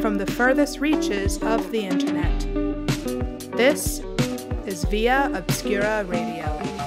From the furthest reaches of the internet. This is Via Obscura Radio.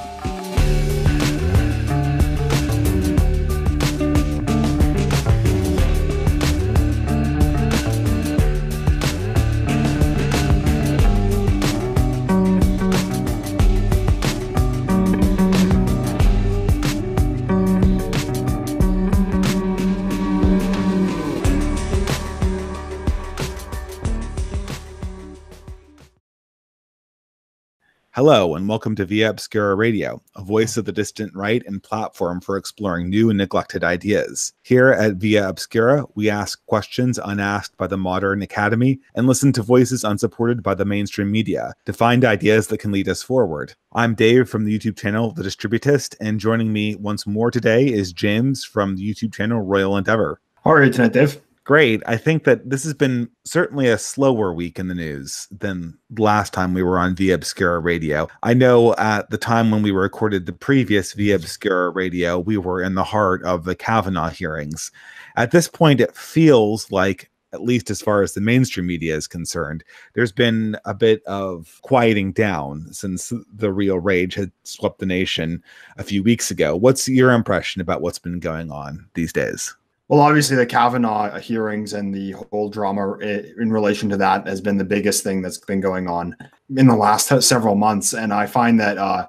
Hello, and welcome to Via Obscura Radio, a voice of the distant right and platform for exploring new and neglected ideas. Here at Via Obscura, we ask questions unasked by the modern academy and listen to voices unsupported by the mainstream media to find ideas that can lead us forward. I'm Dave from the YouTube channel The Distributist, and joining me once more today is James from the YouTube channel Royal Endeavor. How are you tonight, Dave? Great. I think that this has been certainly a slower week in the news than last time we were on Via Obscura Radio. I know at the time when we recorded the previous Via Obscura Radio, we were in the heart of the Kavanaugh hearings. At this point, it feels like at least as far as the mainstream media is concerned, there's been a bit of quieting down since the real rage had swept the nation a few weeks ago. What's your impression about what's been going on these days? Well, obviously, the Kavanaugh hearings and the whole drama in relation to that has been the biggest thing that's been going on in the last several months. And I find that uh,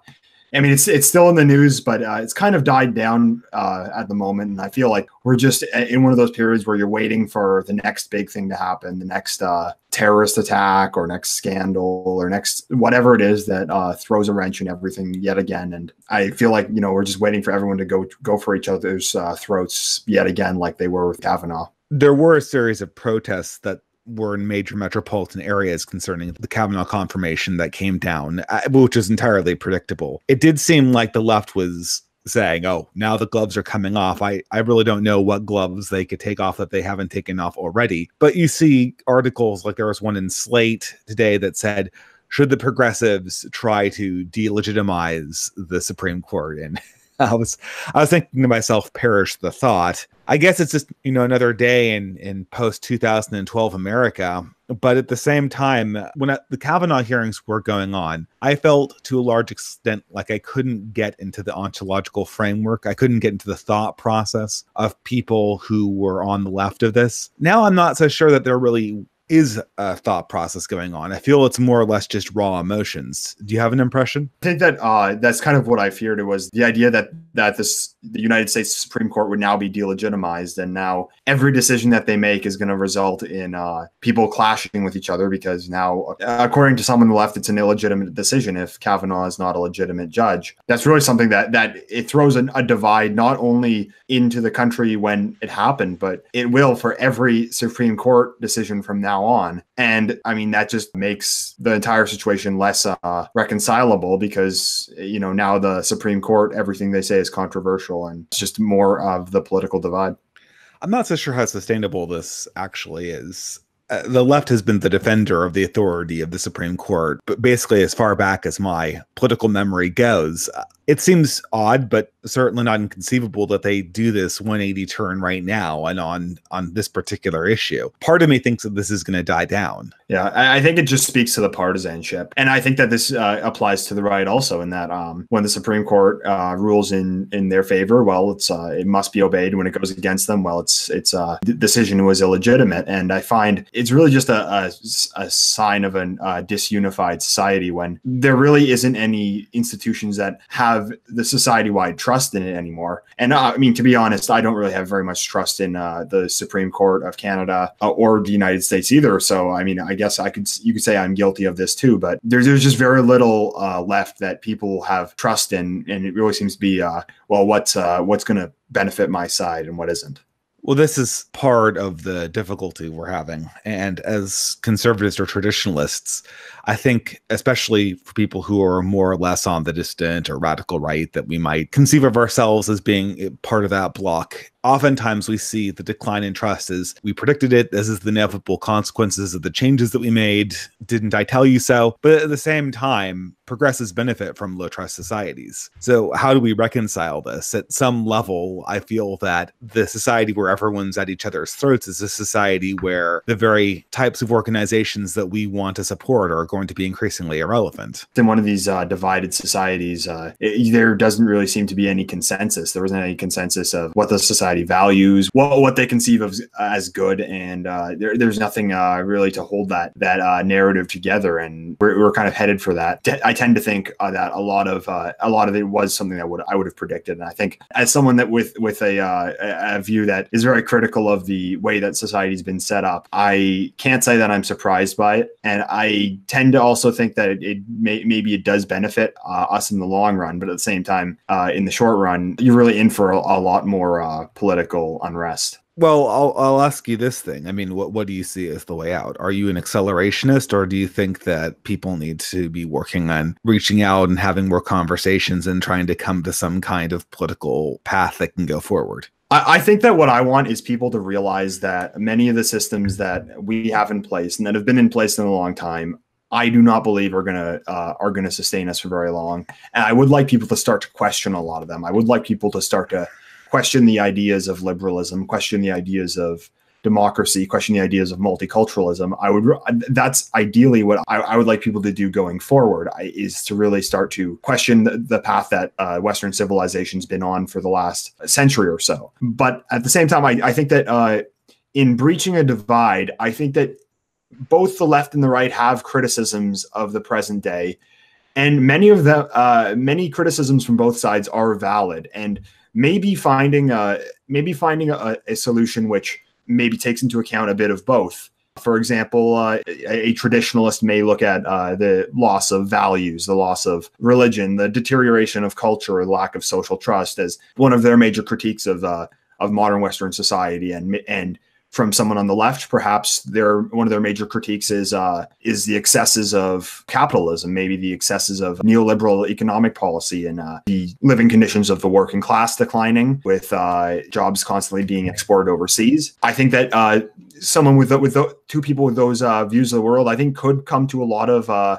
I mean, it's it's still in the news, but uh, it's kind of died down uh, at the moment. And I feel like we're just in one of those periods where you're waiting for the next big thing to happen, the next uh, terrorist attack or next scandal or next whatever it is that uh, throws a wrench in everything yet again. And I feel like you know we're just waiting for everyone to go go for each other's uh, throats yet again, like they were with Kavanaugh. There were a series of protests that were in major metropolitan areas concerning the Kavanaugh confirmation that came down, uh, which is entirely predictable. It did seem like the left was saying, "Oh, now the gloves are coming off." I I really don't know what gloves they could take off that they haven't taken off already. But you see articles like there was one in Slate today that said, "Should the progressives try to delegitimize the Supreme Court?" and I was I was thinking to myself, perish the thought. I guess it's just you know another day in in post 2012 America. But at the same time, when I, the Kavanaugh hearings were going on, I felt to a large extent like I couldn't get into the ontological framework. I couldn't get into the thought process of people who were on the left of this. Now I'm not so sure that they're really is a thought process going on. I feel it's more or less just raw emotions. Do you have an impression? I think that uh, that's kind of what I feared. It was the idea that that this the United States Supreme Court would now be delegitimized, and now every decision that they make is going to result in uh, people clashing with each other because now, according to someone on the left, it's an illegitimate decision if Kavanaugh is not a legitimate judge. That's really something that that it throws an, a divide not only into the country when it happened, but it will for every Supreme Court decision from now on. And I mean, that just makes the entire situation less uh, reconcilable because, you know, now the Supreme Court, everything they say is controversial and it's just more of the political divide. I'm not so sure how sustainable this actually is. Uh, the left has been the defender of the authority of the Supreme Court, but basically, as far back as my political memory goes, uh, it seems odd, but certainly not inconceivable that they do this 180 turn right now and on on this particular issue. Part of me thinks that this is going to die down. Yeah, I think it just speaks to the partisanship, and I think that this uh, applies to the right also. In that, um, when the Supreme Court uh, rules in in their favor, well, it's uh, it must be obeyed. When it goes against them, well, it's it's uh, the decision was illegitimate. And I find it's really just a a, a sign of a uh, disunified society when there really isn't any institutions that have the society wide trust in it anymore. And uh, I mean, to be honest, I don't really have very much trust in the Supreme Court of Canada or the United States either. So I mean, I guess I could you could say I'm guilty of this too, but there's there's just very little uh, left that people have trust in, and it really seems to be uh, well, what's uh, what's going to benefit my side and what isn't. Well, this is part of the difficulty we're having. And as conservatives or traditionalists, I think, especially for people who are more or less on the distant or radical right, that we might conceive of ourselves as being eh, part of that block. oftentimes we see the decline in trust as we predicted it. This is the inevitable consequences of the changes that we made. Didn't I tell you so? But at the same time, progressives benefit from low trust societies. So, how do we reconcile this? At some level, I feel that the society where everyone's at each other's throats is a society where the very types of organizations that we want to support are going to be increasingly irrelevant. In one of these uh, divided societies, uh, it, there doesn't really seem to be any consensus. There wasn't any consensus of what the society values, what what they conceive of as good, and uh, there, there's nothing uh, really to hold that that uh, narrative together. And we're, we're kind of headed for that. I tend to think uh, that a lot of a lot of it was something that would I would have predicted. And I think as someone that with with a, a view that is very critical of the way that society's been set up, I can't say that I'm surprised by it, and I tend to also think that it, it may, maybe it does benefit us in the long run, but at the same time, in the short run, you're really in for a, a lot more uh, political unrest. Well, I'll, I'll ask you this thing. I mean, what, what do you see as the way out? Are you an accelerationist, or do you think that people need to be working on reaching out and having more conversations and trying to come to some kind of political path that can go forward? I, think that what I want is people to realize that many of the systems that we have in place and that have been in place in a long time I do not believe are gonna uh, are gonna sustain us for very long. And I would like people to start to question a lot of them. I would like people to start to question the ideas of liberalism, question the ideas of democracy, question the ideas of multiculturalism. I would that's ideally what I, I would like people to do going forward. I, is to really start to question the, the path that uh, Western civilization's been on for the last century or so. But at the same time, I, I think that uh, in breaching a divide, I think that both the left and the right have criticisms of the present day, and many of the uh, many criticisms from both sides are valid. And maybe finding a maybe finding a, a solution which maybe takes into account a bit of both. For example, uh, a, a, traditionalist may look at uh, the loss of values, the loss of religion, the deterioration of culture, or lack of social trust as one of their major critiques of uh, of modern Western society, and and from someone on the left, perhaps their one of their major critiques is uh, is the excesses of capitalism, maybe the excesses of neoliberal economic policy and uh, the living conditions of the working class declining, with uh, jobs constantly being exported overseas. I think that uh, someone with the, with the, two people with those uh, views of the world, I think, could come to a lot of uh,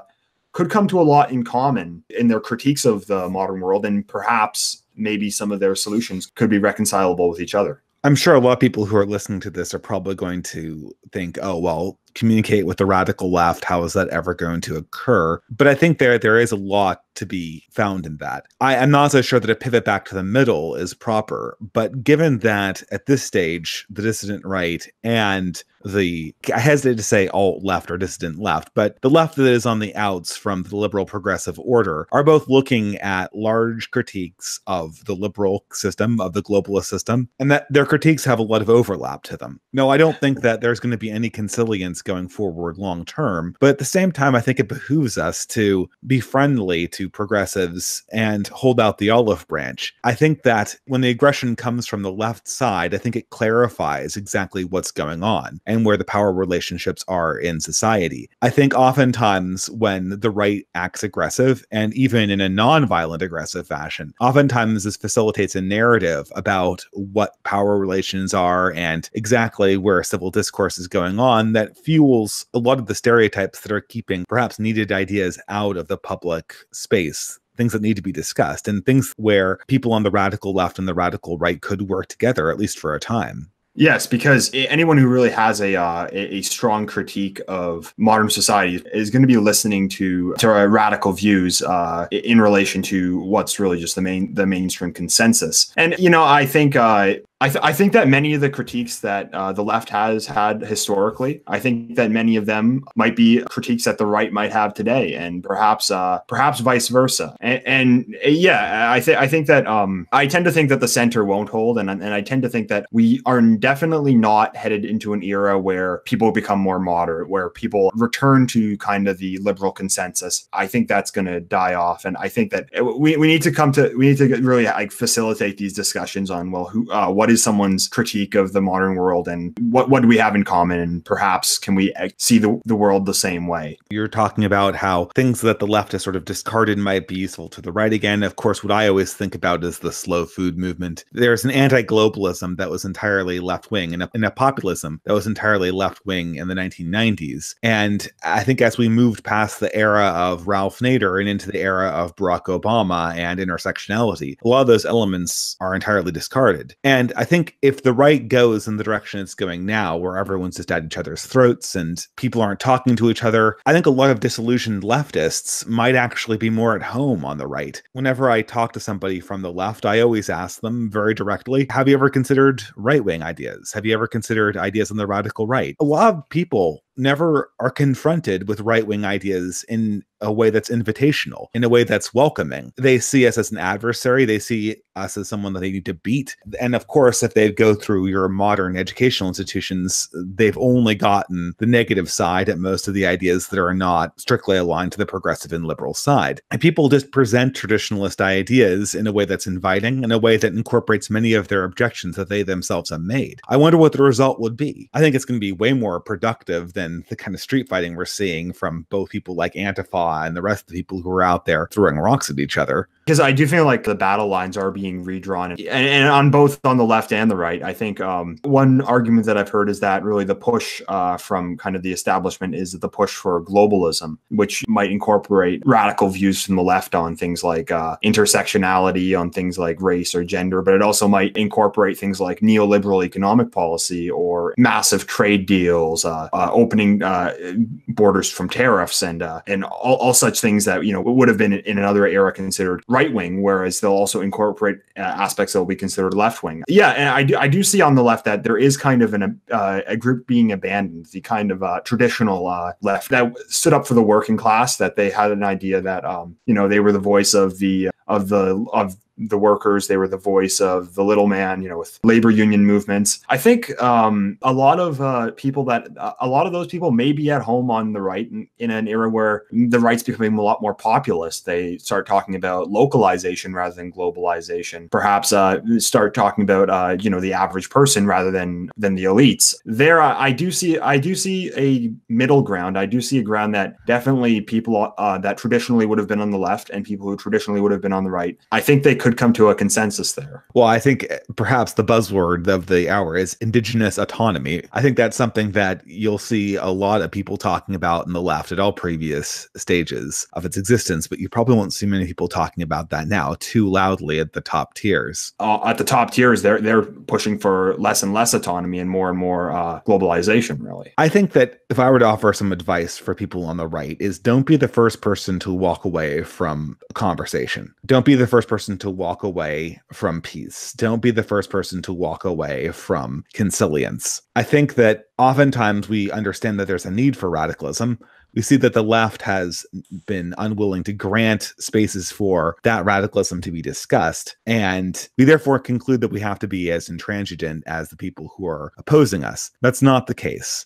could come to a lot in common in their critiques of the modern world, and perhaps maybe some of their solutions could be reconcilable with each other. I'm sure a lot of people who are listening to this are probably going to think, oh, well, communicate with the radical left. How is that ever going to occur? But I think there there is a lot to be found in that. I am not so sure that a pivot back to the middle is proper, but given that at this stage, the dissident right and the I hesitate to say alt left or dissident left, but the left that is on the outs from the liberal progressive order are both looking at large critiques of the liberal system, of the globalist system, and that their critiques have a lot of overlap to them. No, I don't think that there's going to be any consilience going forward long term, but at the same time, I think it behooves us to be friendly to progressives and hold out the olive branch. I think that when the aggression comes from the left side, I think it clarifies exactly what's going on and where the power relationships are in society. I think oftentimes when the right acts aggressive and even in a non-violent aggressive fashion, oftentimes this facilitates a narrative about what power relations are and exactly where civil discourse is going on that fuels a lot of the stereotypes that are keeping perhaps needed ideas out of the public space things that need to be discussed and things where people on the radical left and the radical right could work together at least for a time Yes, because anyone who really has a uh, a strong critique of modern society is going to be listening to to radical views uh, in relation to what's really just the main the mainstream consensus. And you know, I think uh, I, th- I, think that many of the critiques that uh, the left has had historically, I think that many of them might be critiques that the right might have today, and perhaps uh, perhaps vice versa. And, and yeah, I think I think that um, I tend to think that the center won't hold, and and I tend to think that we are definitely not headed into an era where people become more moderate, where people return to kind of the liberal consensus. I think that's going to die off, and I think that we, we need to come to we need to really like facilitate these discussions on well who uh, what is someone's critique of the modern world and what what do we have in common? And perhaps can we see the, the world the same way? You're talking about how things that the left has sort of discarded might be useful to the right again. Of course what i always think about is the slow food movement. There's an anti-globalism that was entirely left-wing and a, and a populism that was entirely left-wing in the 1990s and i think as we moved past the era of ralph nader and into the era of barack obama and intersectionality a lot of those elements are entirely discarded. And i think if the right goes in the direction it's going now where everyone's just at each other's throats and people aren't talking to each other i think a lot of disillusioned leftists might actually be more at home on the right. Whenever i talk to somebody from the left i always ask them very directly have you ever considered right-wing ideas? Have you ever considered ideas on the radical right? A lot of people never are confronted with right wing ideas in a way that's invitational, in a way that's welcoming. They see us as an adversary, they see us as someone that they need to beat. And of course, if they go through your modern educational institutions, they've only gotten the negative side at most of the ideas that are not strictly aligned to the progressive and liberal side. And people just present traditionalist ideas in a way that's inviting, in a way that incorporates many of their objections that they themselves have made. I wonder what the result would be. I think it's going to be way more productive than than the kind of street fighting we're seeing from both people like Antifa and the rest of the people who are out there throwing rocks at each other because I do feel like the battle lines are being redrawn, and, and, on both on the left and the right. I think um, one argument that I've heard is that really the push uh, from kind of the establishment is the push for globalism, which might incorporate radical views from the left on things like uh, intersectionality, on things like race or gender, but it also might incorporate things like neoliberal economic policy or massive trade deals, uh, uh opening uh, borders from tariffs, and uh, and all, all such things that you know would have been in another era considered right wing, whereas they'll also incorporate uh, aspects that will be considered left wing. Yeah, and I do, I do see on the left that there is kind of an, uh, a group being abandoned, the kind of uh, traditional uh, left that stood up for the working class, that they had an idea that um, you know they were the voice of the of the of the workers. They were the voice of the little man, you know, with labor union movements. I think um, a lot of uh, people that a lot of those people may be at home on the right in, in, an era where the right's becoming a lot more populist. They start talking about localization rather than globalization. Perhaps uh, start talking about uh, you know the average person rather than than the elites. There, I do see I do see a middle ground. I do see a ground that definitely people uh, that traditionally would have been on the left and people who traditionally would have been on the right. I think they could come to a consensus there. Well, I think eh, perhaps the buzzword of the hour is indigenous autonomy. I think that's something that you'll see a lot of people talking about in the left at all previous stages of its existence, but you probably won't see many people talking about that now too loudly at the top tiers. Uh, at the top tiers, they're they're pushing for less and less autonomy and more and more uh, globalization. Really, I think that if I were to offer some advice for people on the right, is don't be the first person to walk away from a conversation. Don't be the first person to walk away from peace. Don't be the first person to walk away from consilience. I think that oftentimes we understand that there's a need for radicalism. We see that the left has been unwilling to grant spaces for that radicalism to be discussed. And we therefore conclude that we have to be as intransigent as the people who are opposing us. That's not the case.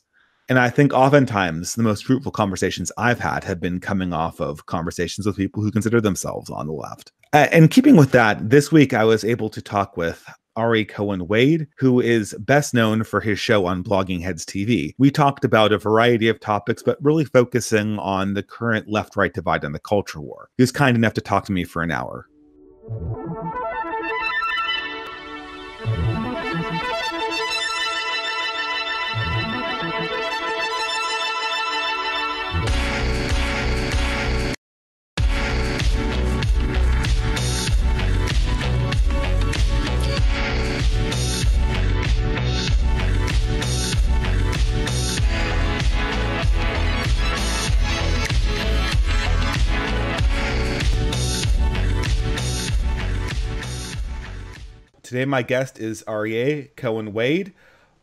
And I think oftentimes the most fruitful conversations I've had have been coming off of conversations with people who consider themselves on the left. Uh, and keeping with that, this week I was able to talk with Ari Cohen Wade, who is best known for his show on Blogging Heads TV. We talked about a variety of topics, but really focusing on the current left right divide and the culture war. He was kind enough to talk to me for an hour. Today, my guest is Aryeh Cohen Wade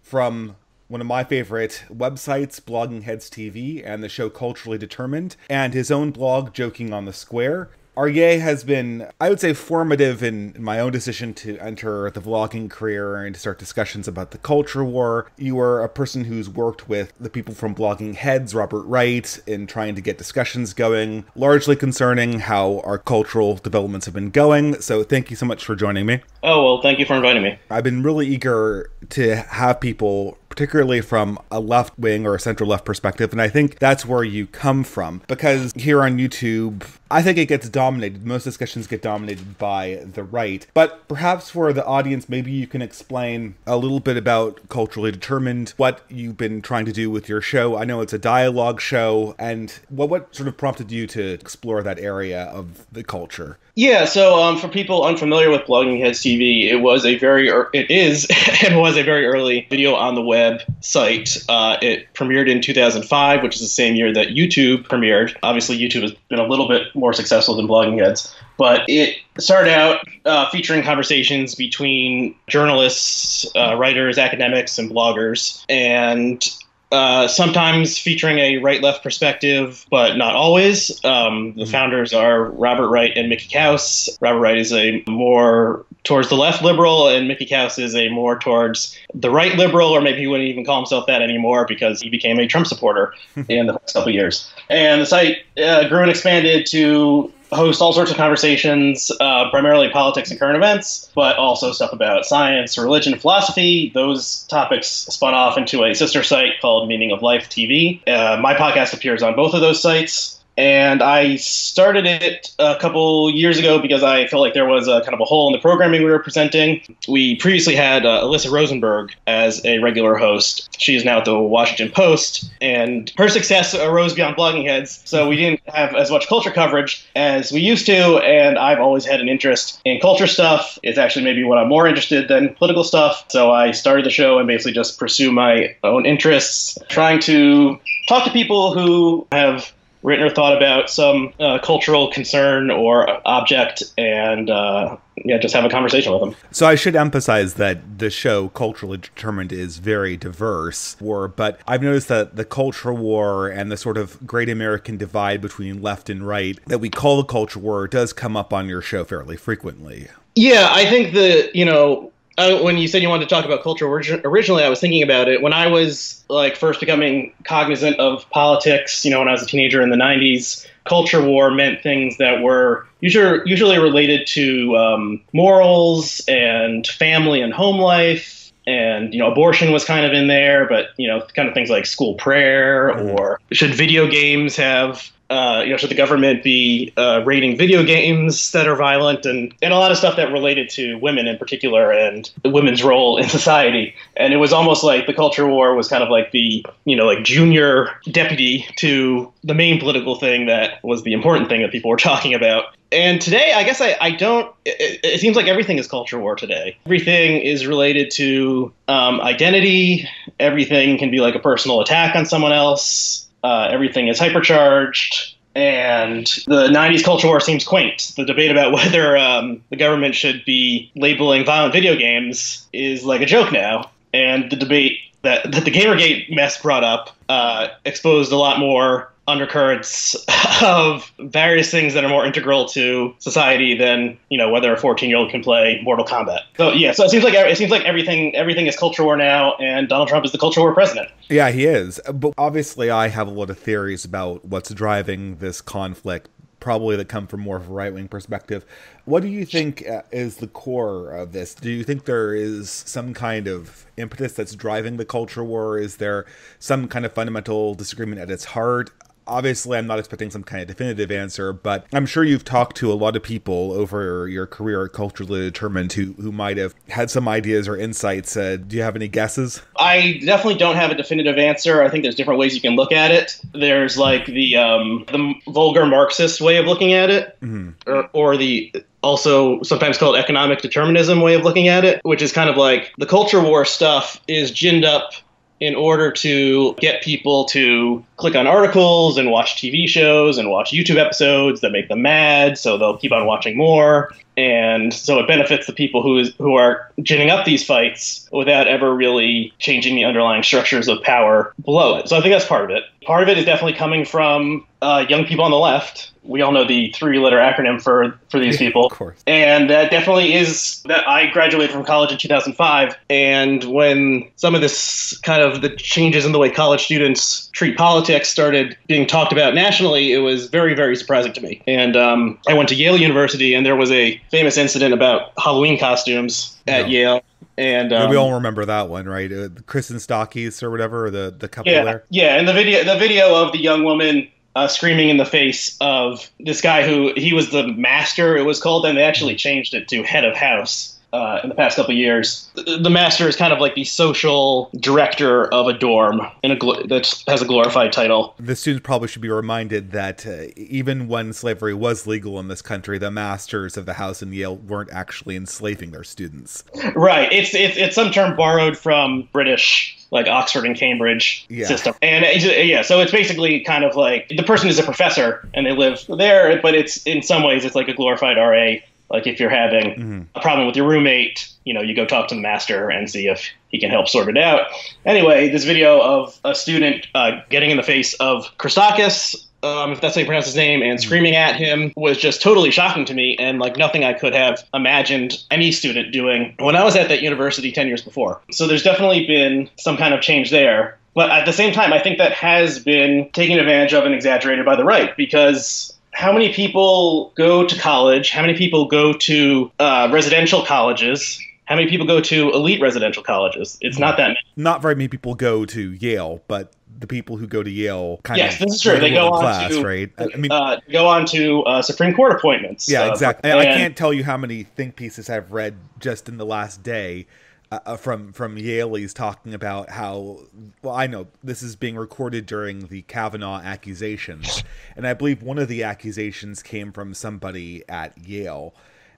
from one of my favorite websites, Blogging Heads TV, and the show Culturally Determined, and his own blog, Joking on the Square. Aryeh has been, I would say, formative in, in, my own decision to enter the vlogging career and to start discussions about the culture war. You are a person who's worked with the people from Blogging Heads, Robert Wright, in trying to get discussions going, largely concerning how our cultural developments have been going. So thank you so much for joining me. Oh, well, thank you for inviting me. I've been really eager to have people particularly from a left wing or a central left perspective. And I think that's where you come from because here on YouTube, I think it gets dominated. Most discussions get dominated by the right. But perhaps for the audience, maybe you can explain a little bit about Culturally Determined, what you've been trying to do with your show. I know it's a dialogue show, and what, what sort of prompted you to explore that area of the culture? Yeah, so um, for people unfamiliar with Blogging Heads TV, it was a very, er- it is, and was a very early video on the web site. Uh, it premiered in 2005, which is the same year that YouTube premiered. Obviously, YouTube has been a little bit more successful than Blogging Heads, but it started out uh, featuring conversations between journalists, uh, writers, academics, and bloggers, and uh, sometimes featuring a right left perspective, but not always. Um, the mm-hmm. founders are Robert Wright and Mickey Kaus. Robert Wright is a more towards the left liberal, and Mickey Kaus is a more towards the right liberal, or maybe he wouldn't even call himself that anymore because he became a Trump supporter in the past couple years. And the site uh, grew and expanded to host all sorts of conversations, uh, primarily politics and current events, but also stuff about science, religion, philosophy. Those topics spun off into a sister site called Meaning of Life TV. Uh, my podcast appears on both of those sites and I started it a couple years ago because I felt like there was a kind of a hole in the programming we were presenting. We previously had uh, Alyssa Rosenberg as a regular host. She is now at the Washington Post, and her success arose beyond blogging heads, so we didn't have as much culture coverage as we used to. And I've always had an interest in culture stuff. It's actually maybe what I'm more interested than political stuff. So I started the show and basically just pursue my own interests, trying to talk to people who have written or thought about some uh, cultural concern or object and uh, yeah, just have a conversation with them. So I should emphasize that the show Culturally Determined is very diverse war, but I've noticed that the culture war and the sort of great American divide between left and right that we call the culture war does come up on your show fairly frequently. Yeah, I think the, you know, uh, when you said you wanted to talk about culture originally, I was thinking about it when I was like first becoming cognizant of politics. You know, when I was a teenager in the '90s, culture war meant things that were usually usually related to um, morals and family and home life, and you know, abortion was kind of in there, but you know, kind of things like school prayer or should video games have uh, you know, should the government be uh, rating video games that are violent and, and a lot of stuff that related to women in particular and women's role in society. And it was almost like the culture war was kind of like the, you know, like junior deputy to the main political thing that was the important thing that people were talking about. And today, I guess I, I don't, it, it seems like everything is culture war today. Everything is related to um, identity, everything can be like a personal attack on someone else uh, everything is hypercharged, and the 90s culture war seems quaint. The debate about whether um, the government should be labeling violent video games is like a joke now. And the debate that, that the Gamergate mess brought up uh, exposed a lot more undercurrents of various things that are more integral to society than you know whether a 14 year old can play Mortal Kombat. So yeah, so it seems like it seems like everything everything is culture war now, and Donald Trump is the culture war president. Yeah, he is. But obviously, I have a lot of theories about what's driving this conflict. Probably that come from more of a right wing perspective. What do you think uh, is the core of this? Do you think there is some kind of impetus that's driving the culture war? Is there some kind of fundamental disagreement at its heart? Obviously i'm not expecting some kind of definitive answer but i'm sure you've talked to a lot of people over your career at culturally determined who, who might have had some ideas or insights. Uh, do you have any guesses? I definitely don't have a definitive answer. I think there's different ways you can look at it. There's like the um, the vulgar marxist way of looking at it mm-hmm. or, or the also sometimes called economic determinism way of looking at it, which is kind of like the culture war stuff is ginned up in order to get people to click on articles and watch TV shows and watch YouTube episodes that make them mad, so they'll keep on watching more. and so it benefits the people who is who are ginning up these fights without ever really changing the underlying structures of power below it. So I think that's part of it. Part of it is definitely coming from uh, young people on the left. We all know the three-letter acronym for for these Yeah, people, of course. and that definitely is that I graduated from college in 2005, and when some of this kind of the changes in the way college students treat politics started being talked about nationally, it was very very surprising to me. And um, I went to Yale University, and there was a famous incident about Halloween costumes at Yeah. Yale, and um, we all remember that one, right? Uh, Christakis or whatever, or the the couple yeah, there. yeah, and the video, the video of the young woman uh, screaming in the face of this guy who he was the master. It was called, and they actually changed it to head of house. Uh, in the past couple of years, the, the master is kind of like the social director of a dorm in a gl- that has a glorified title. The students probably should be reminded that uh, even when slavery was legal in this country, the masters of the house in Yale weren't actually enslaving their students. Right. It's it's it's some term borrowed from British like Oxford and Cambridge Yeah. system. And yeah, so it's basically kind of like the person is a professor and they live there, but it's in some ways it's like a glorified RA. Like if you're having Mhm. a problem with your roommate, you know, you go talk to the master and see if he can help sort it out. Anyway, this video of a student uh, getting in the face of Christakis, um, if that's how you pronounce his name, and screaming at him was just totally shocking to me and like nothing I could have imagined any student doing when I was at that university 10 years before. So there's definitely been some kind of change there. But at the same time, I think that has been taken advantage of and exaggerated by the right because how many people go to college? How many people go to uh, residential colleges? How many people go to elite residential colleges? It's not that many. Not very many people go to Yale, but the people who go to Yale kind Yes, of this is true. They go on class, to- right? I mean, Uh, go on to uh, Supreme Court appointments. yeah, Uh, exactly. I, I can't tell you how many think pieces I've read just in the last day. Uh, uh, from from Yalies talking about how well I know this is being recorded during the Kavanaugh accusations, and I believe one of the accusations came from somebody at Yale,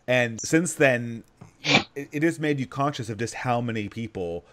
and since then, it, has made you conscious of just how many people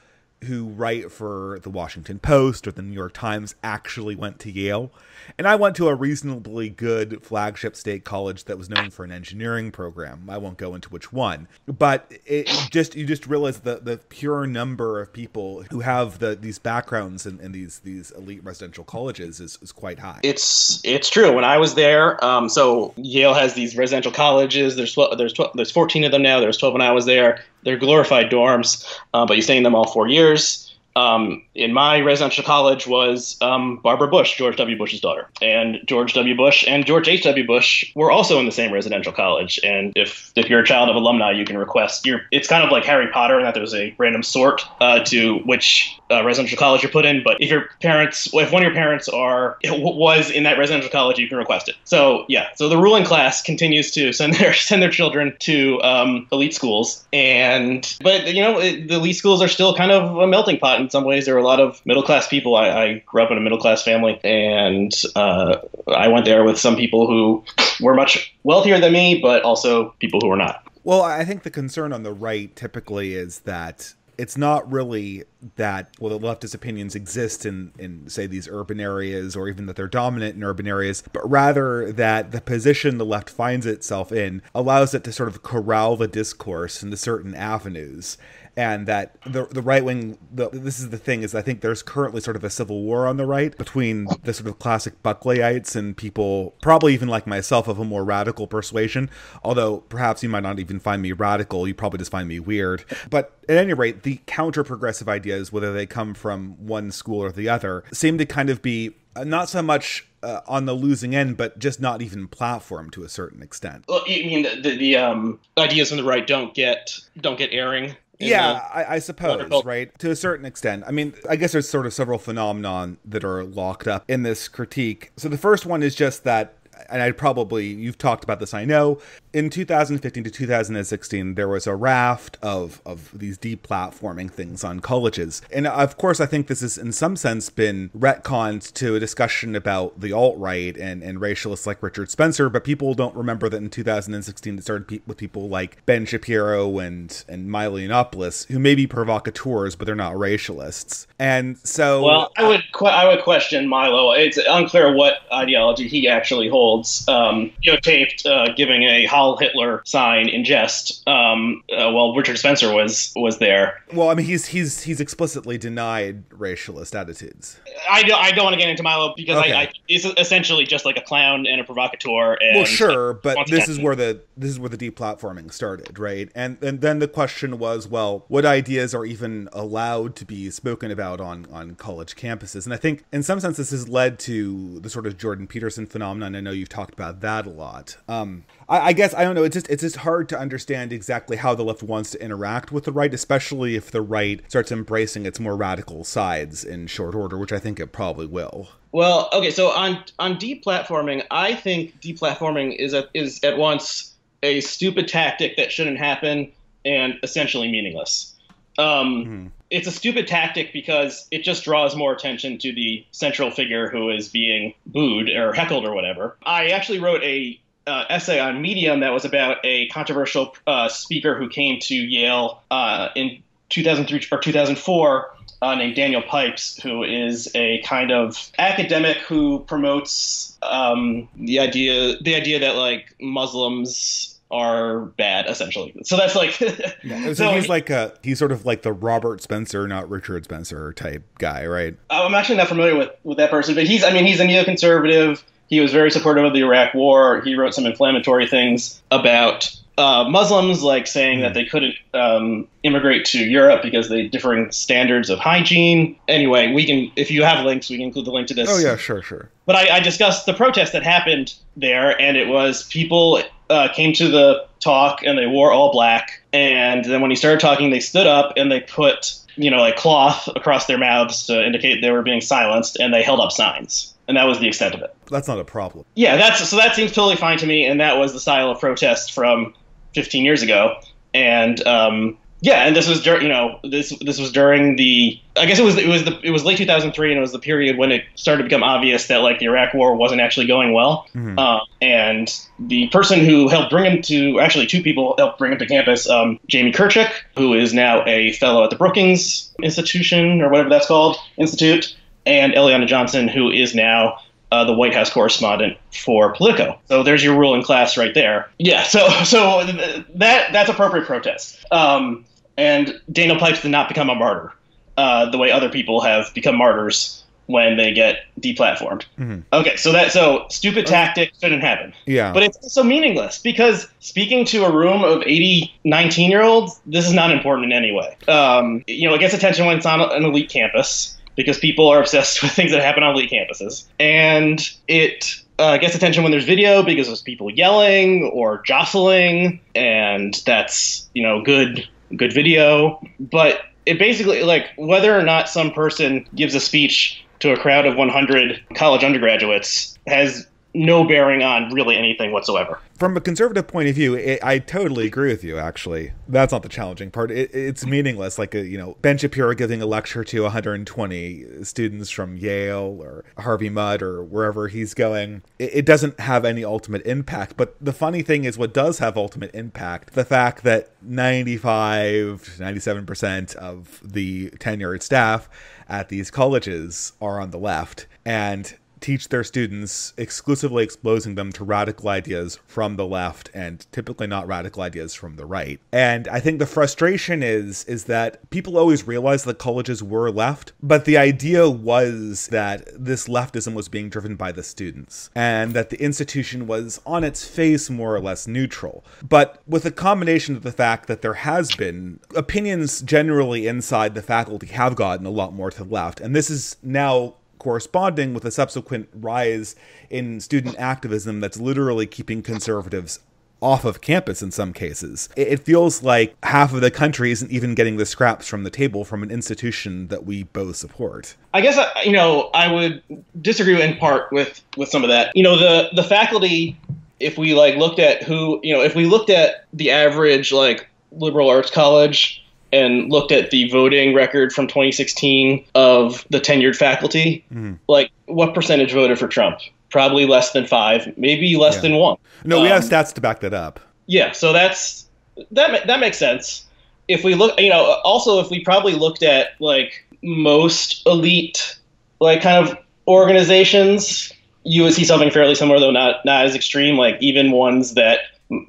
who write for the Washington Post or the New York Times actually went to Yale. And I went to a reasonably good flagship state college that was known for an engineering program. I won't go into which one, but it just you just realize the the pure number of people who have the these backgrounds in, in these these elite residential colleges is, is quite high. It's it's true. When I was there, um, so Yale has these residential colleges. There's 12, there's 12, there's 14 of them now. There's 12 when I was there. They're glorified dorms, uh, but you stay in them all four years years um, in my residential college was um, Barbara Bush, George W. Bush's daughter, and George W. Bush and George H. W. Bush were also in the same residential college. And if if you're a child of alumni, you can request. Your it's kind of like Harry Potter in that there's a random sort uh, to which uh, residential college you're put in. But if your parents, if one of your parents are was in that residential college, you can request it. So yeah, so the ruling class continues to send their send their children to um, elite schools, and but you know it, the elite schools are still kind of a melting pot in some ways. There are a lot of middle class people. I, I grew up in a middle class family, and uh, I went there with some people who were much wealthier than me, but also people who were not. Well, I think the concern on the right typically is that it's not really that well the leftist opinions exist in in say these urban areas or even that they're dominant in urban areas but rather that the position the left finds itself in allows it to sort of corral the discourse into certain avenues and that the the right wing the, this is the thing is I think there's currently sort of a civil war on the right between the sort of classic Buckleyites and people probably even like myself of a more radical persuasion. Although perhaps you might not even find me radical you probably just find me weird. But at any rate the counter progressive ideas whether they come from one school or the other seem to kind of be uh, not so much uh, on the losing end but just not even platform to a certain extent. Well, you mean the, the, the um, ideas on the right don't get don't get airing? Yeah the- I, I suppose Wonderful. right? To a certain extent. I mean i guess there's sort of several phenomenon that are locked up in this critique. So the first one is just that and i probably you've talked about this i know in 2015 to 2016 there was a raft of of these deplatforming things on colleges and of course i think this has in some sense been retconned to a discussion about the alt-right and and racialists like richard spencer but people don't remember that in 2016 it started pe- with people like ben shapiro and and milo yiannopoulos who may be provocateurs but they're not racialists and so Well, I would que- I would question Milo. It's unclear what ideology he actually holds. Olds, um, videotaped uh, giving a Heil Hitler sign in jest um, uh, while Richard Spencer was was there. Well, I mean, he's he's he's explicitly denied racialist attitudes. I don't, I don't want to get into Milo because Okay. I, I he's essentially just like a clown and a provocateur. And well, sure, but this is where the this is where the deplatforming started, right? And and then the question was, well, what ideas are even allowed to be spoken about on on college campuses? And I think in some sense this has led to the sort of Jordan Peterson phenomenon. I know you've talked about that a lot. Um, I, I guess I don't know. It's just it's just hard to understand exactly how the left wants to interact with the right, especially if the right starts embracing its more radical sides in short order, which I think it probably will. Well, okay, so on on deplatforming, I think deplatforming is a, is at once a stupid tactic that shouldn't happen and essentially meaningless. Um, Mhm. It's a stupid tactic because it just draws more attention to the central figure who is being booed or heckled or whatever. I actually wrote a uh, essay on Medium that was about a controversial uh, speaker who came to Yale uh, in 2003 or 2004 uh, named Daniel Pipes, who is a kind of academic who promotes um, the idea the idea that like Muslims are bad, essentially. So that's like Yeah, so, So he's he- like a he's sort of like the Robert Spencer, not Richard Spencer type guy, right? I'm actually not familiar with, with that person, but he's I mean he's a neoconservative. He was very supportive of the Iraq War. He wrote some inflammatory things about uh, Muslims, like saying that they couldn't um, immigrate to Europe because they differing standards of hygiene. Anyway, we can if you have links, we can include the link to this. Oh yeah, sure, sure. But I, I discussed the protest that happened there, and it was people uh, came to the talk and they wore all black, and then when he started talking, they stood up and they put you know like cloth across their mouths to indicate they were being silenced, and they held up signs, and that was the extent of it. That's not a problem. Yeah, that's so that seems totally fine to me, and that was the style of protest from 15 years ago, and um, yeah, and this was dur- you know this this was during the I guess it was it was the it was late 2003, and it was the period when it started to become obvious that like the Iraq War wasn't actually going well, Mhm. uh, and the person who helped bring him to actually two people helped bring him to campus, um, Jamie Kirchick, who is now a fellow at the Brookings Institution or whatever that's called Institute, and Eliana Johnson, who is now uh, the White House correspondent for Politico. So there's your ruling class right there. Yeah. So so that that's appropriate protest. Um, and Daniel Pipes did not become a martyr uh, the way other people have become martyrs when they get deplatformed. Mhm. Okay. So that so stupid tactic shouldn't happen. Yeah. But it's also meaningless because speaking to a room of 80, 19 year olds, this is not important in any way. Um, you know, it gets attention when it's on an elite campus because people are obsessed with things that happen on elite campuses. And it uh, gets attention when there's video because there's people yelling or jostling, and that's, you know, good good video. But it basically, like, whether or not some person gives a speech to a crowd of 100 college undergraduates has no bearing on really anything whatsoever. From a conservative point of view, it, I totally agree with you. Actually, that's not the challenging part. It, it's meaningless. Like a you know Ben Shapiro giving a lecture to 120 students from Yale or Harvey Mudd or wherever he's going. It, it doesn't have any ultimate impact. But the funny thing is, what does have ultimate impact? The fact that 95, 97 percent of the tenured staff at these colleges are on the left, and teach their students exclusively exposing them to radical ideas from the left and typically not radical ideas from the right. And I think the frustration is is that people always realized that colleges were left, but the idea was that this leftism was being driven by the students and that the institution was on its face more or less neutral. But with a combination of the fact that there has been opinions generally inside the faculty have gotten a lot more to the left, and this is now corresponding with a subsequent rise in student activism that's literally keeping conservatives off of campus in some cases. It feels like half of the country isn't even getting the scraps from the table from an institution that we both support. I guess I- you know I would disagree in part with with some of that. You know the the faculty, if we like looked at who you know if we looked at the average like liberal arts college and looked at the voting record from 2016 of the tenured faculty, Mhm. like what percentage voted for Trump? Probably less than five, maybe less Yeah. than one. No, we have Um, stats to back that up. Yeah, so that's that. That makes sense. If we look, you know, also if we probably looked at like most elite, like kind of organizations, you would see something fairly similar, though not not as extreme. Like even ones that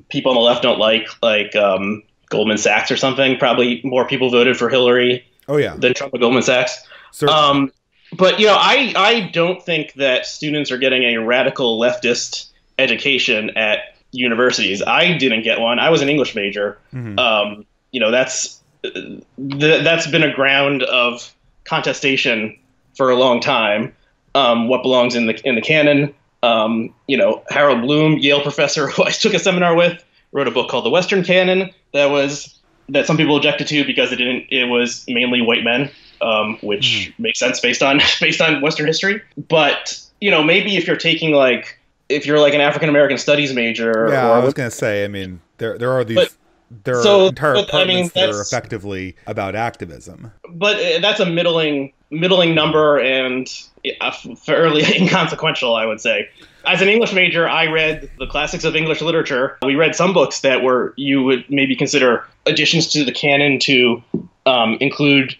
people on the left don't like, like um, Goldman Sachs or something. Probably more people voted for Hillary Oh yeah, than Trump at Goldman Sachs. certainly. Um, but you know, I I don't think that students are getting a radical leftist education at universities. I didn't get one. I was an English major. Mhm. Um, you know, that's th- that's been a ground of contestation for a long time. Um, what belongs in the in the canon? Um, you know, Harold Bloom, Yale professor who I took a seminar with, wrote a book called The Western Canon that was that some people objected to because it didn't. It was mainly white men, um, which makes sense based on based on Western history. But you know, maybe if you're taking like if you're like an African American studies major, yeah, or I was gonna say. I mean, there there are these. But- there are so, entire but, I mean, departments that are effectively about activism. but uh, that's a middling middling number and uh, fairly inconsequential, I would say. As an English major, I read the classics of English literature. We read some books that were you would maybe consider additions to the canon to um, include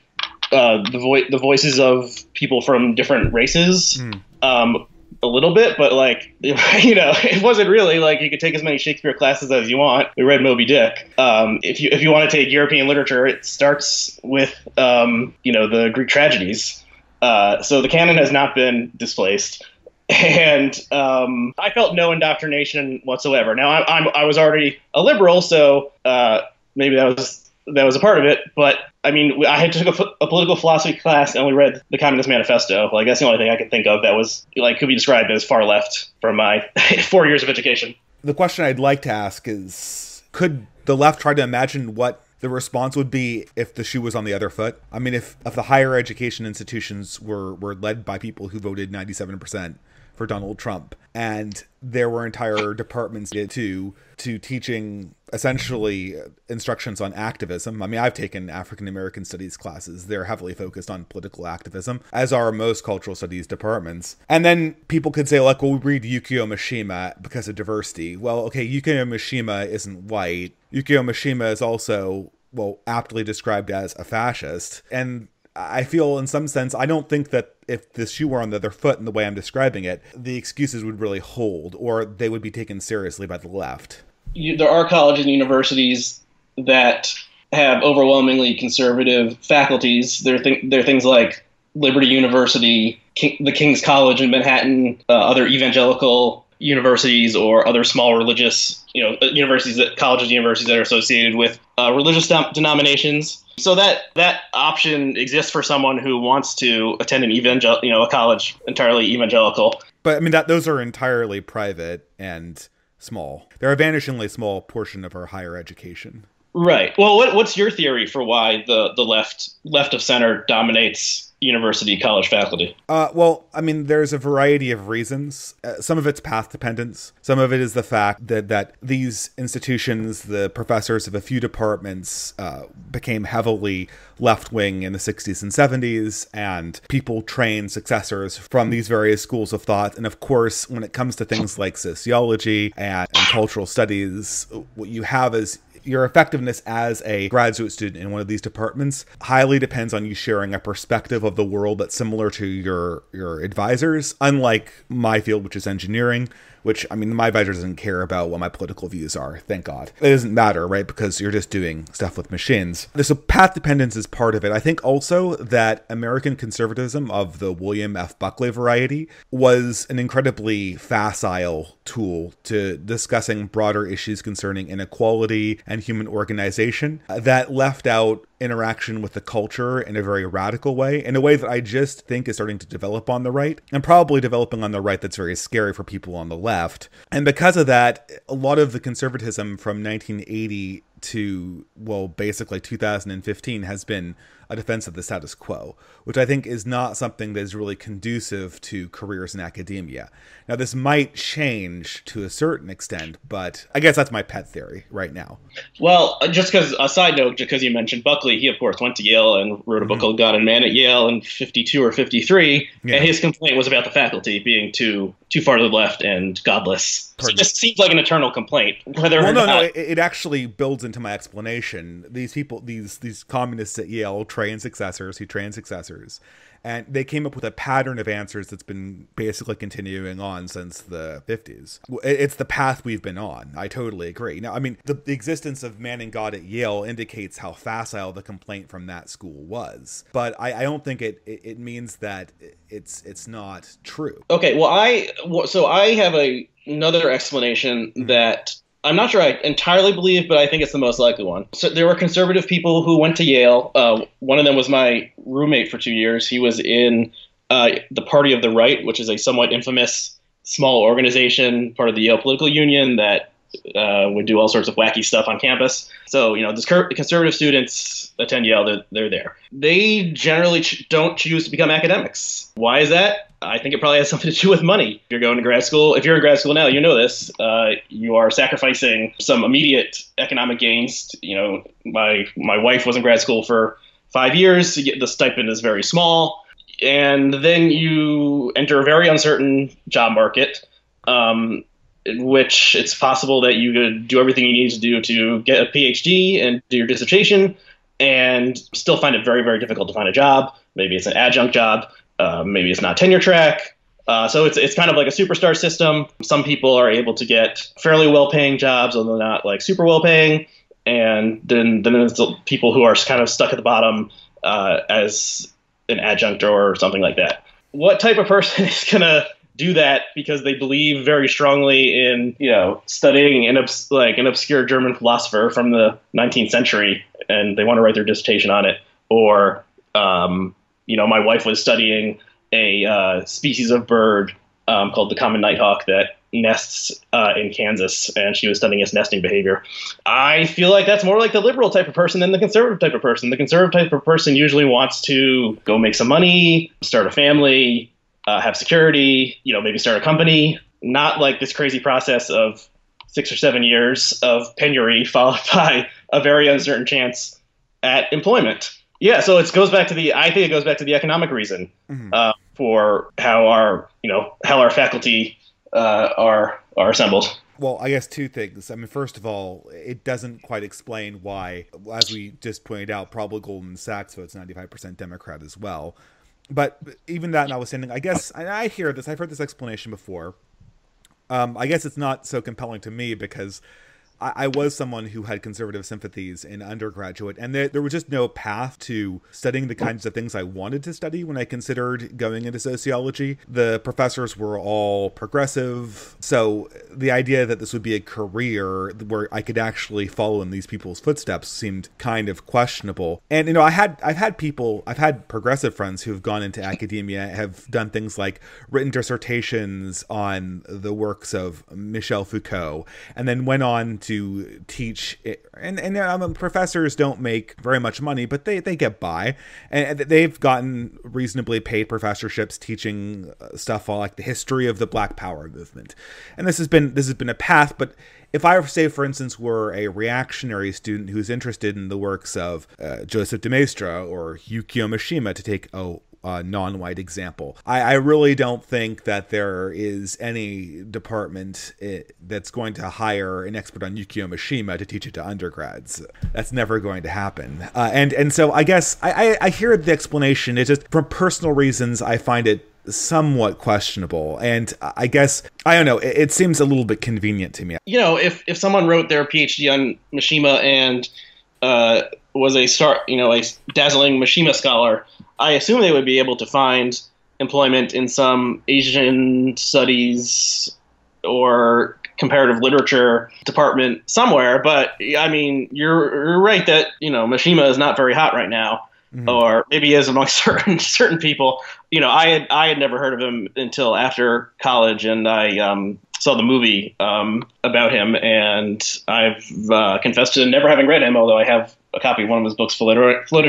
uh, the vo- the voices of people from different races. Hmm. Um, a little bit, but like you know, it wasn't really like you could take as many Shakespeare classes as you want. We read Moby Dick. Um, if you if you want to take European literature, it starts with um, you know the Greek tragedies. Uh, so the canon has not been displaced, and um, I felt no indoctrination whatsoever. Now I'm, I'm I was already a liberal, so uh, maybe that was that was a part of it. But I mean, I had took a, a political philosophy class and we read the Communist Manifesto. Like that's the only thing I could think of that was like could be described as far left from my four years of education. The question I'd like to ask is: Could the left try to imagine what the response would be if the shoe was on the other foot? I mean, if if the higher education institutions were were led by people who voted ninety seven percent for Donald Trump, and there were entire departments to to teaching essentially instructions on activism. I mean, I've taken African American studies classes; they're heavily focused on political activism, as are most cultural studies departments. And then people could say, like, well, we read Yukio Mishima because of diversity. Well, okay, Yukio Mishima isn't white. Yukio Mishima is also well aptly described as a fascist, and I feel in some sense I don't think that if the shoe were on the other foot in the way I'm describing it, the excuses would really hold, or they would be taken seriously by the left. You, there are colleges and universities that have overwhelmingly conservative faculties. There are, th- there are things like Liberty University, King, the King's College in Manhattan, uh, other evangelical universities, or other small religious, you know, uh, universities, that, colleges, universities that are associated with uh, religious dem- denominations. So that that option exists for someone who wants to attend an evangel, you know, a college entirely evangelical. But I mean that those are entirely private and small. They're a vanishingly small portion of our higher education. Right. Well, what, what's your theory for why the, the left left of center dominates university college faculty? Uh, well, I mean, there's a variety of reasons. Uh, some of it's path dependence. Some of it is the fact that that these institutions, the professors of a few departments, uh, became heavily left wing in the 60s and 70s, and people train successors from these various schools of thought. And of course, when it comes to things like sociology and, and cultural studies, what you have is your effectiveness as a graduate student in one of these departments highly depends on you sharing a perspective of the world that's similar to your your advisors unlike my field which is engineering which I mean, my advisor doesn't care about what my political views are. Thank God. It doesn't matter, right? Because you're just doing stuff with machines. So path dependence is part of it. I think also that American conservatism of the William F. Buckley variety was an incredibly facile tool to discussing broader issues concerning inequality and human organization that left out interaction with the culture in a very radical way, in a way that I just think is starting to develop on the right, and probably developing on the right that's very scary for people on the left. And because of that, a lot of the conservatism from 1980 to, well, basically 2015 has been a defense of the status quo, which I think is not something that is really conducive to careers in academia. Now, this might change to a certain extent, but I guess that's my pet theory right now. Well, just because a side note, just because you mentioned Buckley, he of course went to Yale and wrote a book mm-hmm. called God and Man at Yale in '52 or '53, Yeah. and his complaint was about the faculty being too too far to the left and godless. So it just seems like an eternal complaint, whether well, or no, not. no, it, it actually builds into my explanation. These people, these these communists at Yale, train successors who train successors and they came up with a pattern of answers that's been basically continuing on since the 50s it's the path we've been on. I totally agree. Now i mean the, the existence of man and god at yale indicates how facile the complaint from that school was but i, I don't think it, it, it means that it's it's not true. Okay well i so i have a another explanation mm-hmm. that I'm not sure I entirely believe, but I think it's the most likely one. So there were conservative people who went to Yale. Uh, one of them was my roommate for two years. He was in uh, the Party of the Right, which is a somewhat infamous small organization, part of the Yale Political Union that uh, would do all sorts of wacky stuff on campus. So, you know, the conservative students attend Yale, they're, they're there. They generally ch- don't choose to become academics. Why is that? I think it probably has something to do with money. If you're going to grad school, if you're in grad school now, you know this. Uh, you are sacrificing some immediate economic gains. You know, my my wife was in grad school for five years. The stipend is very small, and then you enter a very uncertain job market. Um, in which it's possible that you could do everything you need to do to get a PhD and do your dissertation, and still find it very, very difficult to find a job. Maybe it's an adjunct job. Uh, maybe it's not tenure track. Uh, so it's it's kind of like a superstar system. Some people are able to get fairly well paying jobs, although not like super well paying. And then then there's the people who are kind of stuck at the bottom uh, as an adjunct or something like that. What type of person is gonna do that because they believe very strongly in you know studying an obs- like an obscure German philosopher from the 19th century, and they want to write their dissertation on it, or um, you know, my wife was studying a uh, species of bird um, called the common nighthawk that nests uh, in Kansas, and she was studying its nesting behavior. I feel like that's more like the liberal type of person than the conservative type of person. The conservative type of person usually wants to go make some money, start a family, uh, have security, you know, maybe start a company. Not like this crazy process of six or seven years of penury followed by a very uncertain chance at employment. Yeah, so it goes back to the. I think it goes back to the economic reason mm-hmm. uh, for how our you know how our faculty uh, are are assembled. Well, I guess two things. I mean, first of all, it doesn't quite explain why, as we just pointed out, probably Goldman Sachs votes 95% Democrat as well. But even that notwithstanding, I guess I hear this. I've heard this explanation before. Um, I guess it's not so compelling to me because I, I, was someone who had conservative sympathies in undergraduate, and there, there was just no path to studying the kinds of things I wanted to study when I considered going into sociology. The professors were all progressive, so the idea that this would be a career where I could actually follow in these people's footsteps seemed kind of questionable. And you know, I had I've had people, I've had progressive friends who have gone into academia, have done things like written dissertations on the works of Michel Foucault, and then went on to teach and and um, professors don't make very much money but they they get by. And they've gotten reasonably paid professorships teaching uh, stuff all like the history of the black power movement. And this has been this has been a path but if I say, for instance, were a reactionary student who's interested in the works of uh, Joseph de Maistre or Yukio Mishima, to take a uh, non-white example. I, I, really don't think that there is any department it, eh, that's going to hire an expert on Yukio Mishima to teach it to undergrads. That's never going to happen. Uh, and and so I guess I, I, I hear the explanation. It's just for personal reasons I find it somewhat questionable and i guess i don't know it, it, seems a little bit convenient to me you know if if someone wrote their phd on mishima and uh, was a start you know a dazzling mishima scholar I assume they would be able to find employment in some Asian studies or comparative literature department somewhere. But I mean, you're, you're right that you know Mishima is not very hot right now, mm-hmm. or maybe is among certain certain people. You know, I had I had never heard of him until after college, and I um, saw the movie um, about him, and I've uh, confessed to never having read him, although I have a copy of one of his books floating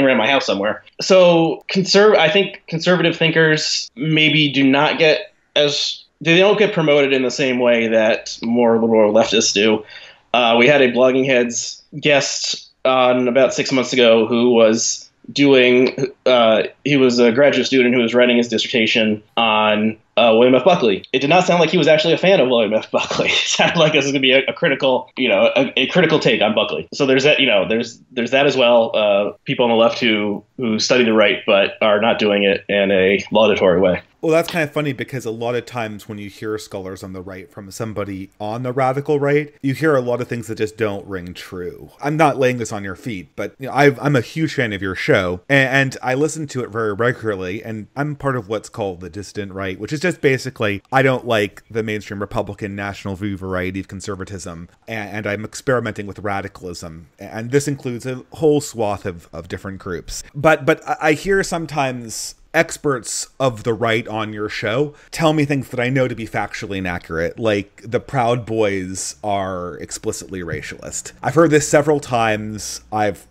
around my house somewhere. So, conserv- I think conservative thinkers maybe do not get as they don't get promoted in the same way that more liberal leftists do. Uh, we had a Blogging Heads guest on about six months ago who was doing. Uh, he was a graduate student who was writing his dissertation on uh, William F. Buckley. It did not sound like he was actually a fan of William F. Buckley. It sounded like this is going to be a, a, critical, you know, a, a, critical take on Buckley. So there's that, you know, there's there's that as well. Uh, people on the left who who study the right but are not doing it in a laudatory way. Well, that's kind of funny because a lot of times when you hear scholars on the right from somebody on the radical right, you hear a lot of things that just don't ring true. I'm not laying this on your feet, but you know, i am a huge fan of your show, and, and I listen to it very regularly, and I'm part of what's called the dissident right, which is just basically I don't like the mainstream Republican National Review variety of conservatism, and, and I'm experimenting with radicalism, and this includes a whole swath of, of different groups. But but I hear sometimes experts of the right on your show tell me things that I know to be factually inaccurate, like the Proud Boys are explicitly racialist. I've heard this several times. I've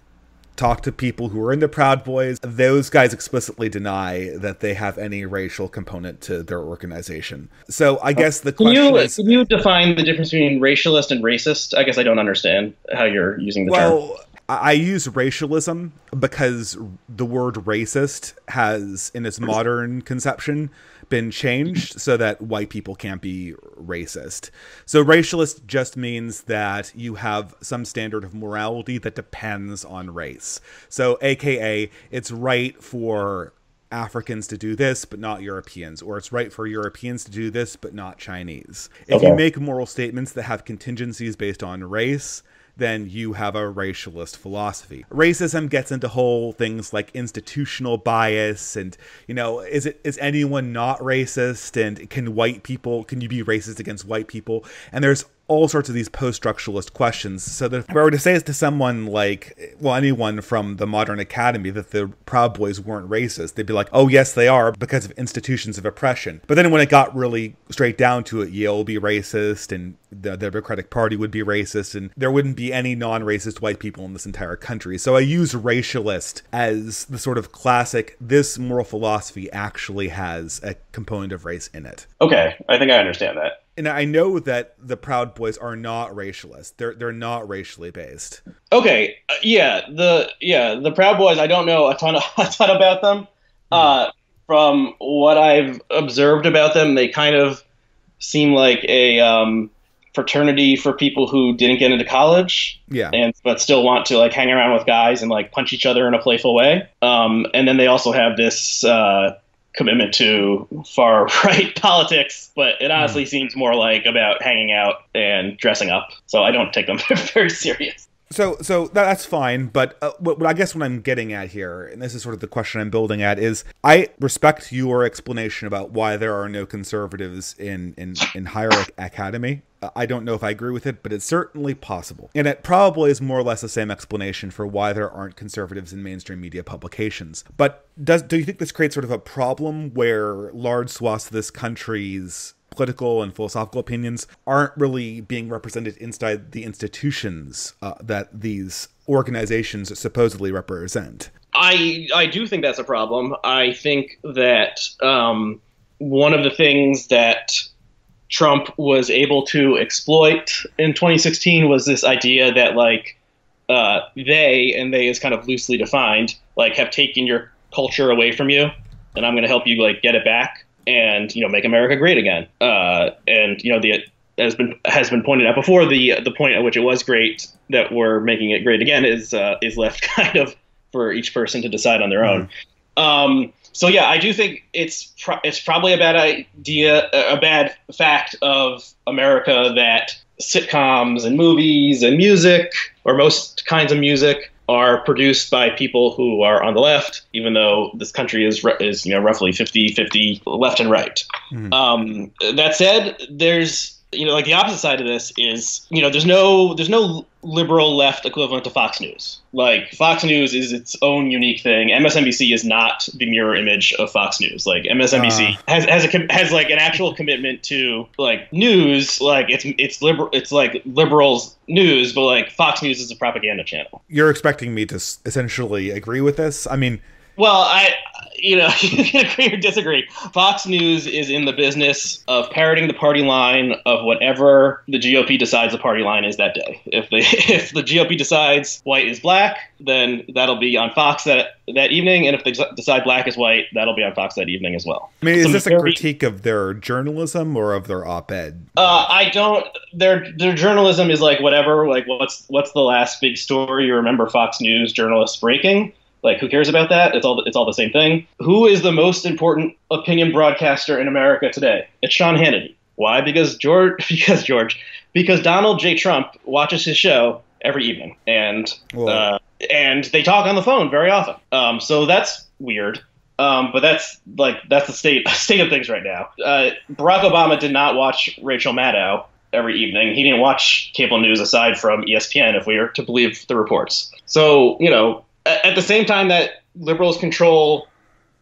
talked to people who are in the Proud Boys. Those guys explicitly deny that they have any racial component to their organization. So I uh, guess the can question you, is, can you define the difference between racialist and racist? I guess I don't understand how you're using the well, term. I use racialism because the word racist has, in its modern conception, been changed so that white people can't be racist. So racialist just means that you have some standard of morality that depends on race. So, AKA, it's right for Africans to do this, but not Europeans, or it's right for Europeans to do this, but not Chinese. If okay. you make moral statements that have contingencies based on race, then you have a racialist philosophy. Racism gets into whole things like institutional bias and, you know, is it is anyone not racist and can white people can you be racist against white people? And there's all sorts of these post-structuralist questions. So that if I were to say it to someone like, well, anyone from the modern academy that the Proud Boys weren't racist, they'd be like, oh yes, they are because of institutions of oppression. But then when it got really straight down to it, Yale would be racist and the, Democratic Party would be racist and there wouldn't be any non-racist white people in this entire country. So I use racialist as the sort of classic, this moral philosophy actually has a component of race in it. Okay, I think I understand that and I know that the Proud Boys are not racialist. They're they're not racially based. Okay, uh, yeah, the yeah the Proud Boys. I don't know a ton of, a ton about them. Mm. Uh, from what I've observed about them, they kind of seem like a um, fraternity for people who didn't get into college. Yeah, and but still want to like hang around with guys and like punch each other in a playful way. Um, and then they also have this. Uh, commitment to far right politics, but it honestly mm. seems more like about hanging out and dressing up. So I don't take them very serious. So, so that's fine, but uh, what, what, I guess what I'm getting at here, and this is sort of the question I'm building at, is I respect your explanation about why there are no conservatives in in in higher academy. I don't know if I agree with it, but it's certainly possible. And it probably is more or less the same explanation for why there aren't conservatives in mainstream media publications. But does do you think this creates sort of a problem where large swaths of this country's political and philosophical opinions aren't really being represented inside the institutions uh, that these organizations supposedly represent? I I do think that's a problem. I think that um, one of the things that Trump was able to exploit in 2016 was this idea that like uh, they and they is kind of loosely defined like have taken your culture away from you and I'm going to help you like get it back and you know make America great again. Uh, and you know the has been has been pointed out before the the point at which it was great that we're making it great again is uh, is left kind of for each person to decide on their mm-hmm. own. Um, so yeah, I do think it's pro- it's probably a bad idea, a bad fact of America that sitcoms and movies and music, or most kinds of music, are produced by people who are on the left, even though this country is is you know roughly 50-50 left and right. Mm-hmm. Um, that said, there's you know, like the opposite side of this is, you know, there's no there's no liberal left equivalent to Fox News. Like Fox News is its own unique thing. MSNBC is not the mirror image of Fox News. Like MSNBC uh. has has a has like an actual commitment to like news. Like it's it's liberal. It's like liberals news, but like Fox News is a propaganda channel. You're expecting me to essentially agree with this? I mean Well, I, you know, you can agree or disagree. Fox News is in the business of parroting the party line of whatever the GOP decides the party line is that day. If they, if the GOP decides white is black, then that'll be on Fox that that evening, and if they decide black is white, that'll be on Fox that evening as well. I mean, is this a critique of their journalism or of their op-ed? Uh, I don't. Their their journalism is like whatever. Like, what's what's the last big story you remember Fox News journalists breaking? Like, who cares about that? It's all it's all the same thing. Who is the most important opinion broadcaster in America today? It's Sean Hannity. Why? Because George. Because George. Because Donald J. Trump watches his show every evening, and uh, and they talk on the phone very often. Um, so that's weird. Um, but that's like that's the state state of things right now. Uh, Barack Obama did not watch Rachel Maddow every evening. He didn't watch cable news aside from ESPN, if we are to believe the reports. So you know, at, the same time that liberals control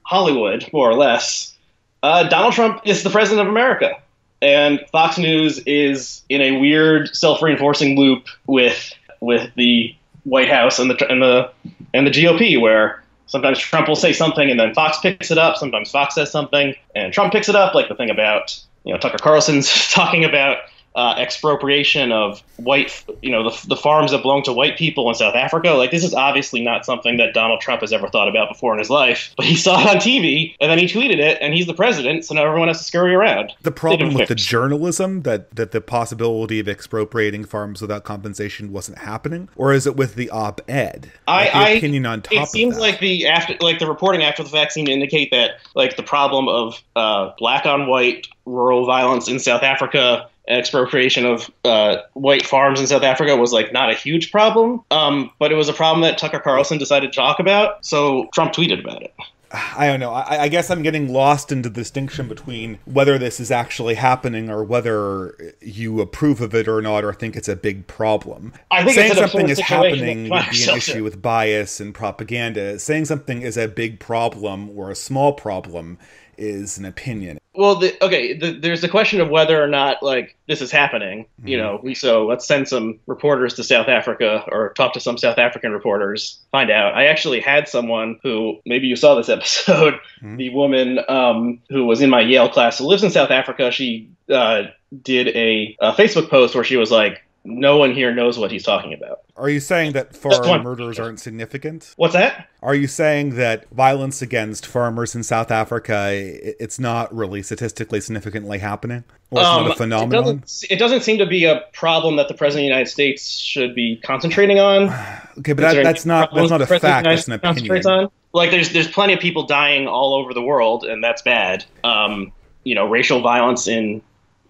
Hollywood more or less, uh, Donald Trump is the president of America, and Fox News is in a weird self-reinforcing loop with with the White House and the and the and the GOP, where sometimes Trump will say something and then Fox picks it up. Sometimes Fox says something and Trump picks it up, like the thing about you know Tucker Carlson's talking about uh, expropriation of white, you know, the, the farms that belong to white people in South Africa. Like, this is obviously not something that Donald Trump has ever thought about before in his life. But he saw it on TV, and then he tweeted it, and he's the president, so now everyone has to scurry around. The problem with the journalism that that the possibility of expropriating farms without compensation wasn't happening, or is it with the op-ed? I, I opinion on top. It seems like the after, like the reporting after the fact seemed to indicate that like the problem of uh, black on white rural violence in South Africa expropriation of uh, white farms in South Africa was like not a huge problem, um, but it was a problem that Tucker Carlson decided to talk about. So Trump tweeted about it. I don't know. I, I, guess I'm getting lost into the distinction between whether this is actually happening or whether you approve of it or not, or think it's a big problem. I think saying something is happening would be an issue with bias and propaganda. Saying something is a big problem or a small problem is an opinion. Well, the, okay, the, there's the question of whether or not like this is happening. Mm-hmm. You know, we so let's send some reporters to South Africa or talk to some South African reporters, find out. I actually had someone who maybe you saw this episode. Mm-hmm. The woman um, who was in my Yale class who lives in South Africa. She uh, did a, a Facebook post where she was like, no one here knows what he's talking about. Are you saying that farm murders aren't significant? What's that? Are you saying that violence against farmers in South Africa it's not really statistically significantly happening? Or it's um, not a phenomenon? It doesn't, it doesn't, seem to be a problem that the president of the United States should be concentrating on. okay, but that, that's not that's not a fact. That's an opinion. On? Like, there's there's plenty of people dying all over the world, and that's bad. Um, you know, racial violence in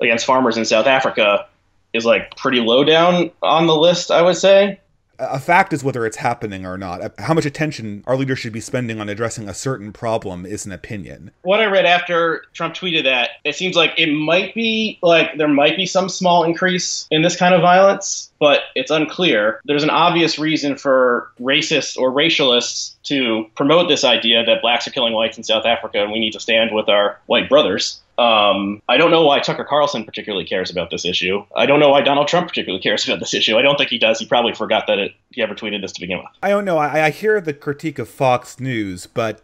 against farmers in South Africa is like pretty low down on the list, I would say. A fact is whether it's happening or not. Uh, how much attention our leaders should be spending on addressing a certain problem is an opinion. What I read after Trump tweeted that, it seems like it might be like there might be some small increase in this kind of violence, but it's unclear. There's an obvious reason for racists or racialists to promote this idea that blacks are killing whites in South Africa and we need to stand with our white brothers. Um, I don't know why Tucker Carlson particularly cares about this issue. I don't know why Donald Trump particularly cares about this issue. I don't think he does. He probably forgot that it, he ever tweeted this to begin with. I don't know. I, I hear the critique of Fox News, but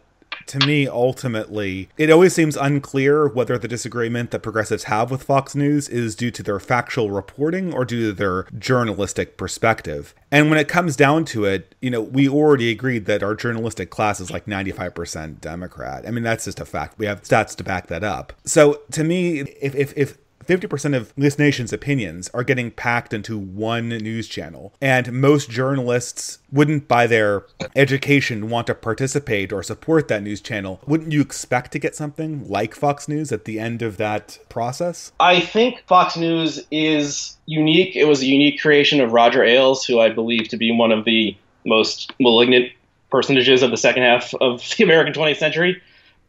to me, ultimately, it always seems unclear whether the disagreement that progressives have with Fox News is due to their factual reporting or due to their journalistic perspective. And when it comes down to it, you know, we already agreed that our journalistic class is like 95% Democrat. I mean, that's just a fact. We have stats to back that up. So to me, if, if, if 50% of this nation's opinions are getting packed into one news channel. And most journalists wouldn't, by their education, want to participate or support that news channel. Wouldn't you expect to get something like Fox News at the end of that process? I think Fox News is unique. It was a unique creation of Roger Ailes, who I believe to be one of the most malignant personages of the second half of the American 20th century.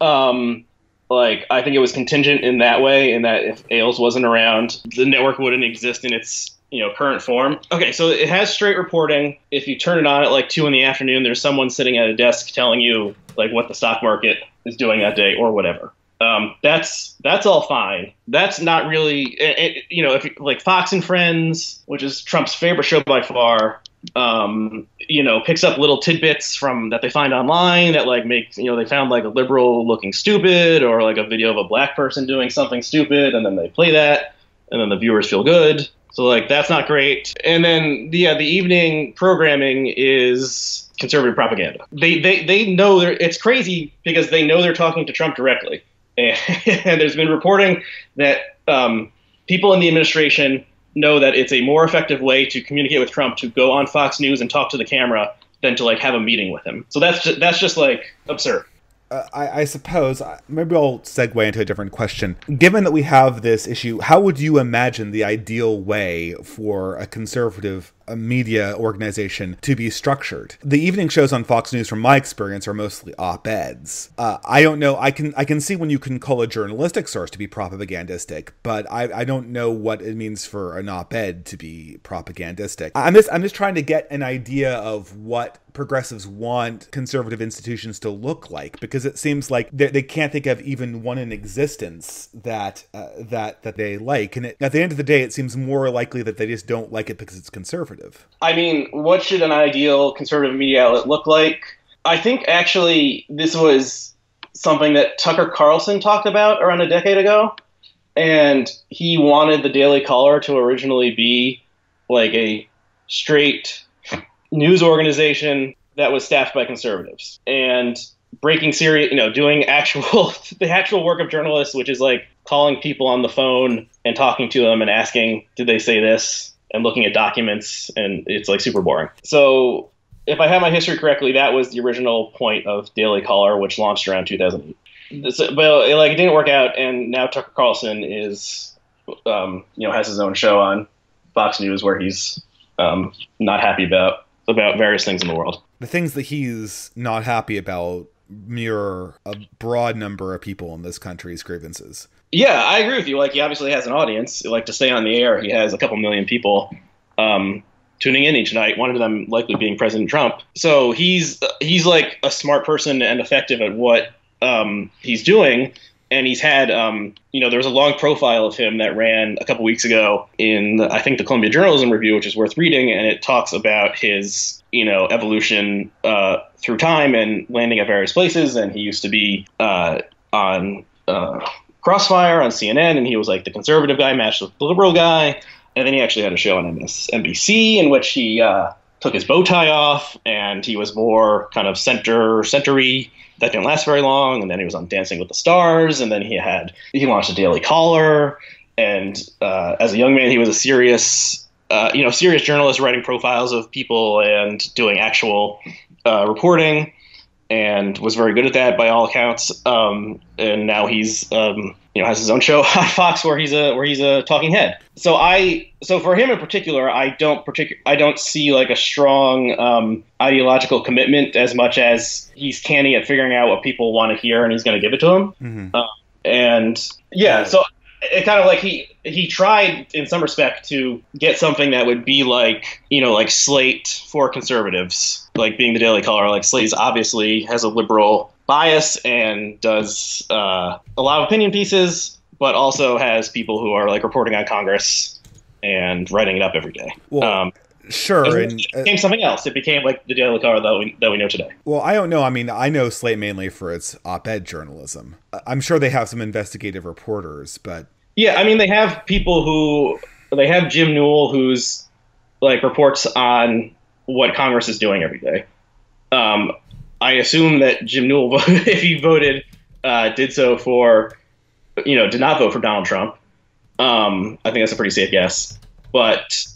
Um, like I think it was contingent in that way, in that if Ailes wasn't around, the network wouldn't exist in its you know current form. Okay, so it has straight reporting. If you turn it on at like two in the afternoon, there's someone sitting at a desk telling you like what the stock market is doing that day or whatever. Um, that's that's all fine. That's not really, it, it, you know, if like Fox and Friends, which is Trump's favorite show by far, um, you know picks up little tidbits from that they find online that like make you know they found like a liberal looking stupid or like a video of a black person doing something stupid and then they play that and then the viewers feel good. So like that's not great. And then yeah the evening programming is conservative propaganda. They they, they know they're it's crazy because they know they're talking to trump directly. And, and there's been reporting that um, people in the administration know that it's a more effective way to communicate with Trump to go on Fox News and talk to the camera than to like have a meeting with him. So that's just, that's just like absurd. Uh, I, I, suppose uh, maybe I'll segue into a different question. Given that we have this issue, how would you imagine the ideal way for a conservative media organization to be structured. The evening shows on Fox News, from my experience, are mostly op-eds. Uh, I don't know. I can I can see when you can call a journalistic source to be propagandistic, but I, I don't know what it means for an op-ed to be propagandistic. I'm just I'm just trying to get an idea of what progressives want conservative institutions to look like because it seems like they, they can't think of even one in existence that uh, that that they like and it, at the end of the day it seems more likely that they just don't like it because it's conservative conservative? I mean, what should an ideal conservative media outlet look like? I think actually this was something that Tucker Carlson talked about around a decade ago. And he wanted the Daily Caller to originally be like a straight news organization that was staffed by conservatives. And breaking serious, you know, doing actual the actual work of journalists, which is like calling people on the phone and talking to them and asking, did they say this? And looking at documents, and it's like super boring. So if I have my history correctly, that was the original point of Daily Caller, which launched around 2008. but it, like it didn't work out, and now Tucker Carlson is, um, you know, has his own show on Fox News where he's um, not happy about about various things in the world. The things that he's not happy about mirror a broad number of people in this country's grievances. Yeah, I agree with you. Like he obviously has an audience. Like to stay on the air, he has a couple million people um, tuning in each night. One of them likely being President Trump. So he's he's like a smart person and effective at what um, he's doing. And he's had, um, you know, there was a long profile of him that ran a couple weeks ago in, I think, the Columbia Journalism Review, which is worth reading, and it talks about his, you know, evolution uh, through time and landing at various places. And he used to be uh, on uh, Crossfire on CNN, and he was like the conservative guy matched with the liberal guy. And then he actually had a show on NBC in which he uh, took his bow tie off, and he was more kind of center centery. That didn't last very long, and then he was on Dancing with the Stars, and then he had he launched a Daily Caller, and uh, as a young man, he was a serious, uh, you know, serious journalist writing profiles of people and doing actual uh, reporting and was very good at that by all accounts. Um, and now he's um, you know has his own show on Fox where he's a where he's a talking head. So I so for him in particular, I don't particular I don't see like a strong um, ideological commitment as much as he's canny at figuring out what people want to hear and he's going to give it to them. Mm-hmm. Uh, and yeah, so it kind of like he he tried in some respect to get something that would be like you know like Slate for conservatives, like being the Daily Caller. Like Slate obviously has a liberal bias and does uh, a lot of opinion pieces, but also has people who are like reporting on Congress and writing it up every day. Well, um, Sure, and it became uh, something else. It became like the Daily Caller that we that we know today. Well, I don't know. I mean, I know Slate mainly for its op-ed journalism. I'm sure they have some investigative reporters, but yeah, I mean, they have people who they have Jim Newell, who's like reports on what Congress is doing every day. Um, I assume that Jim Newell, if he voted, uh, did so for, you know, did not vote for Donald Trump. Um, I think that's a pretty safe guess. But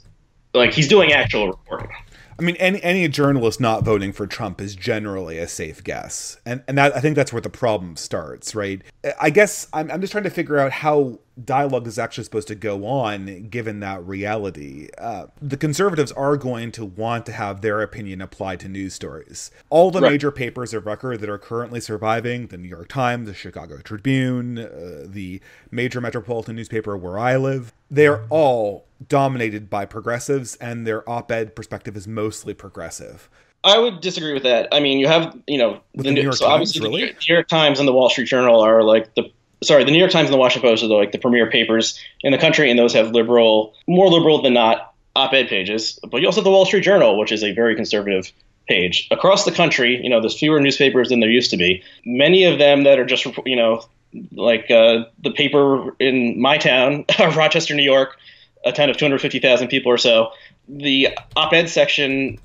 like he's doing actual reporting. I mean, any any journalist not voting for Trump is generally a safe guess, and and that I think that's where the problem starts, right? I guess I'm I'm just trying to figure out how dialogue is actually supposed to go on given that reality. Uh, the conservatives are going to want to have their opinion applied to news stories. All the right. major papers of record that are currently surviving the New York Times, the Chicago Tribune, uh, the major metropolitan newspaper where I live they are all dominated by progressives, and their op ed perspective is mostly progressive. I would disagree with that. I mean, you have, you know, the, the, New York so Times, obviously really? the New York Times and the Wall Street Journal are like the sorry, the New York Times and the Washington Post are the, like the premier papers in the country, and those have liberal, more liberal than not op-ed pages, but you also have the Wall Street Journal, which is a very conservative page across the country. You know, there's fewer newspapers than there used to be. Many of them that are just you know like uh, the paper in my town, Rochester, New York, a town of 250,000 people or so. The op-ed section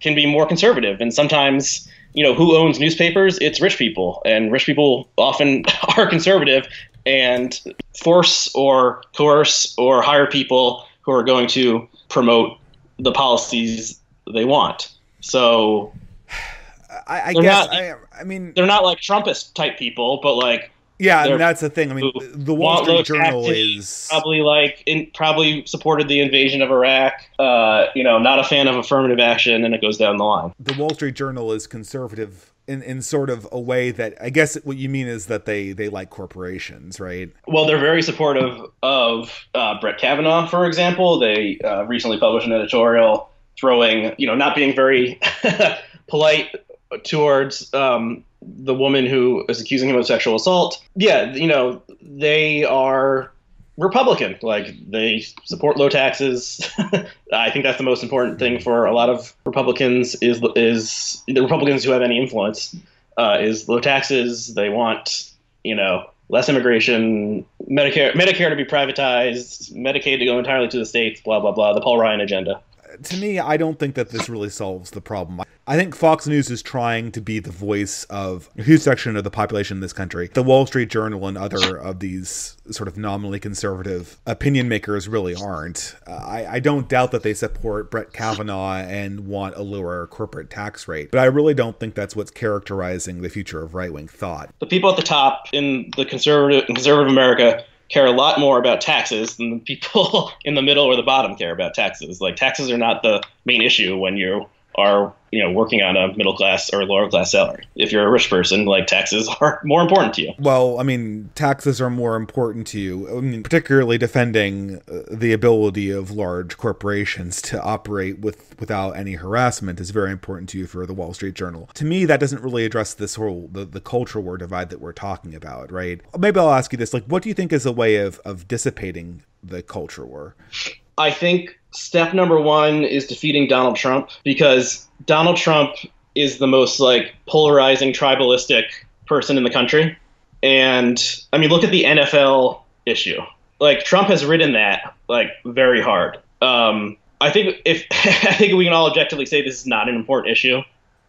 can be more conservative, and sometimes you know who owns newspapers? It's rich people, and rich people often are conservative and force or coerce or hire people who are going to promote the policies they want. So I, I guess not, I, I mean they're not like Trumpist type people, but like yeah, mean, that's the thing. I mean, the Wall Street Journal is probably like in, probably supported the invasion of Iraq. Uh, you know, not a fan of affirmative action, and it goes down the line. The Wall Street Journal is conservative in, in sort of a way that I guess what you mean is that they they like corporations, right? Well, they're very supportive of uh, Brett Kavanaugh, for example. They uh, recently published an editorial throwing, you know, not being very polite towards um, the woman who is accusing him of sexual assault. Yeah, you know, they are Republican. Like they support low taxes. I think that's the most important thing for a lot of Republicans is is the Republicans who have any influence uh, is low taxes. They want you know less immigration, Medicare Medicare to be privatized, Medicaid to go entirely to the states. Blah blah blah. The Paul Ryan agenda to me, I don't think that this really solves the problem. I think Fox News is trying to be the voice of a huge section of the population in this country. The Wall Street Journal and other of these sort of nominally conservative opinion makers really aren't. Uh, I, I don't doubt that they support Brett Kavanaugh and want a lower corporate tax rate, but I really don't think that's what's characterizing the future of right wing thought. The people at the top in the conservative conservative America care a lot more about taxes than the people in the middle or the bottom care about taxes. Like taxes are not the main issue when you are you know working on a middle class or lower class salary. If you're a rich person, like taxes are more important to you. Well, I mean, taxes are more important to you. I mean, particularly defending uh, the ability of large corporations to operate with without any harassment is very important to you for the Wall Street Journal. To me, that doesn't really address this whole the, the culture war divide that we're talking about, right? Maybe I'll ask you this: like, what do you think is a way of of dissipating the culture war? I think step number one is defeating Donald Trump because Donald Trump is the most like polarizing tribalistic person in the country. And I mean, look at the NFL issue. Like Trump has ridden that like very hard. Um, I think if I think we can all objectively say this is not an important issue,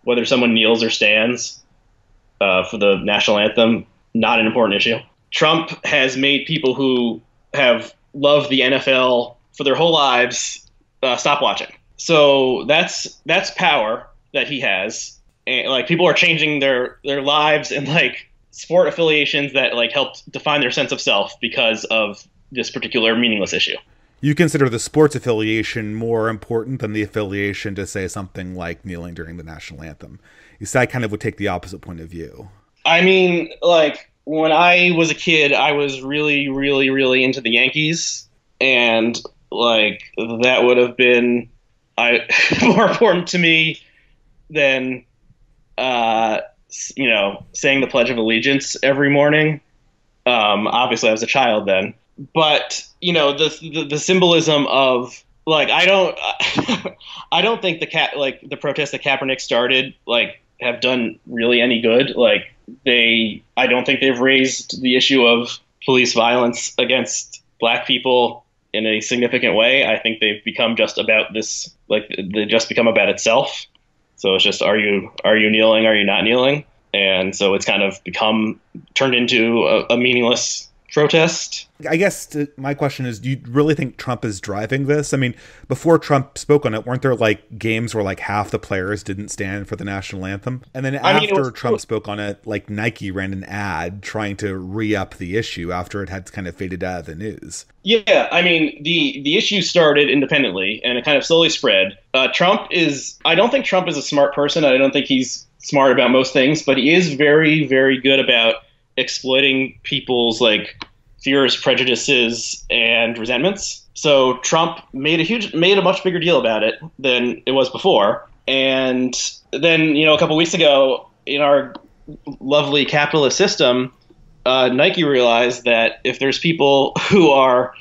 whether someone kneels or stands uh, for the national anthem, not an important issue. Trump has made people who have loved the NFL for their whole lives uh, stop watching. So that's that's power that he has, and like people are changing their their lives and like sport affiliations that like helped define their sense of self because of this particular meaningless issue. You consider the sports affiliation more important than the affiliation to say something like kneeling during the national anthem. You say I kind of would take the opposite point of view. I mean, like when I was a kid, I was really, really, really into the Yankees, and like that would have been I more important to me than uh, you know saying the Pledge of Allegiance every morning. Um, obviously, I was a child then, but you know the the, the symbolism of like I don't I don't think the cat like the protests that Kaepernick started like have done really any good. Like they I don't think they've raised the issue of police violence against black people in a significant way. I think they've become just about this, like they just become about itself. So it's just, are you are you kneeling? Are you not kneeling? And so it's kind of become turned into a, a meaningless protest I guess my question is do you really think Trump is driving this? I mean, before Trump spoke on it, weren't there like games where like half the players didn't stand for the national anthem? And then I after mean, Trump spoke on it, like Nike ran an ad trying to re up the issue after it had kind of faded out of the news. Yeah, I mean, the the issue started independently and it kind of slowly spread. Uh, Trump is I don't think Trump is a smart person. I don't think he's smart about most things, but he is very very good about exploiting people's like fears, prejudices, and resentments. So Trump made a huge, made a much bigger deal about it than it was before. And then, you know, a couple weeks ago, in our lovely capitalist system, uh, Nike realized that if there's people who are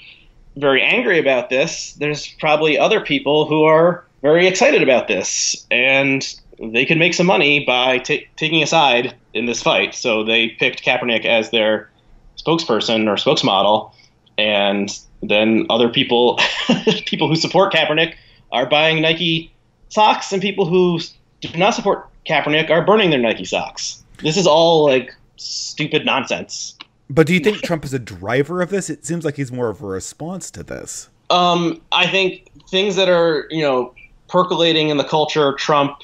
very angry about this, there's probably other people who are very excited about this, and they could make some money by t- taking a side in this fight. So they picked Kaepernick as their spokesperson or spokesmodel, and then other people, people who support Kaepernick, are buying Nike socks, and people who do not support Kaepernick are burning their Nike socks. This is all like stupid nonsense. But do you think Trump is a driver of this? It seems like he's more of a response to this. Um, I think things that are you know percolating in the culture, Trump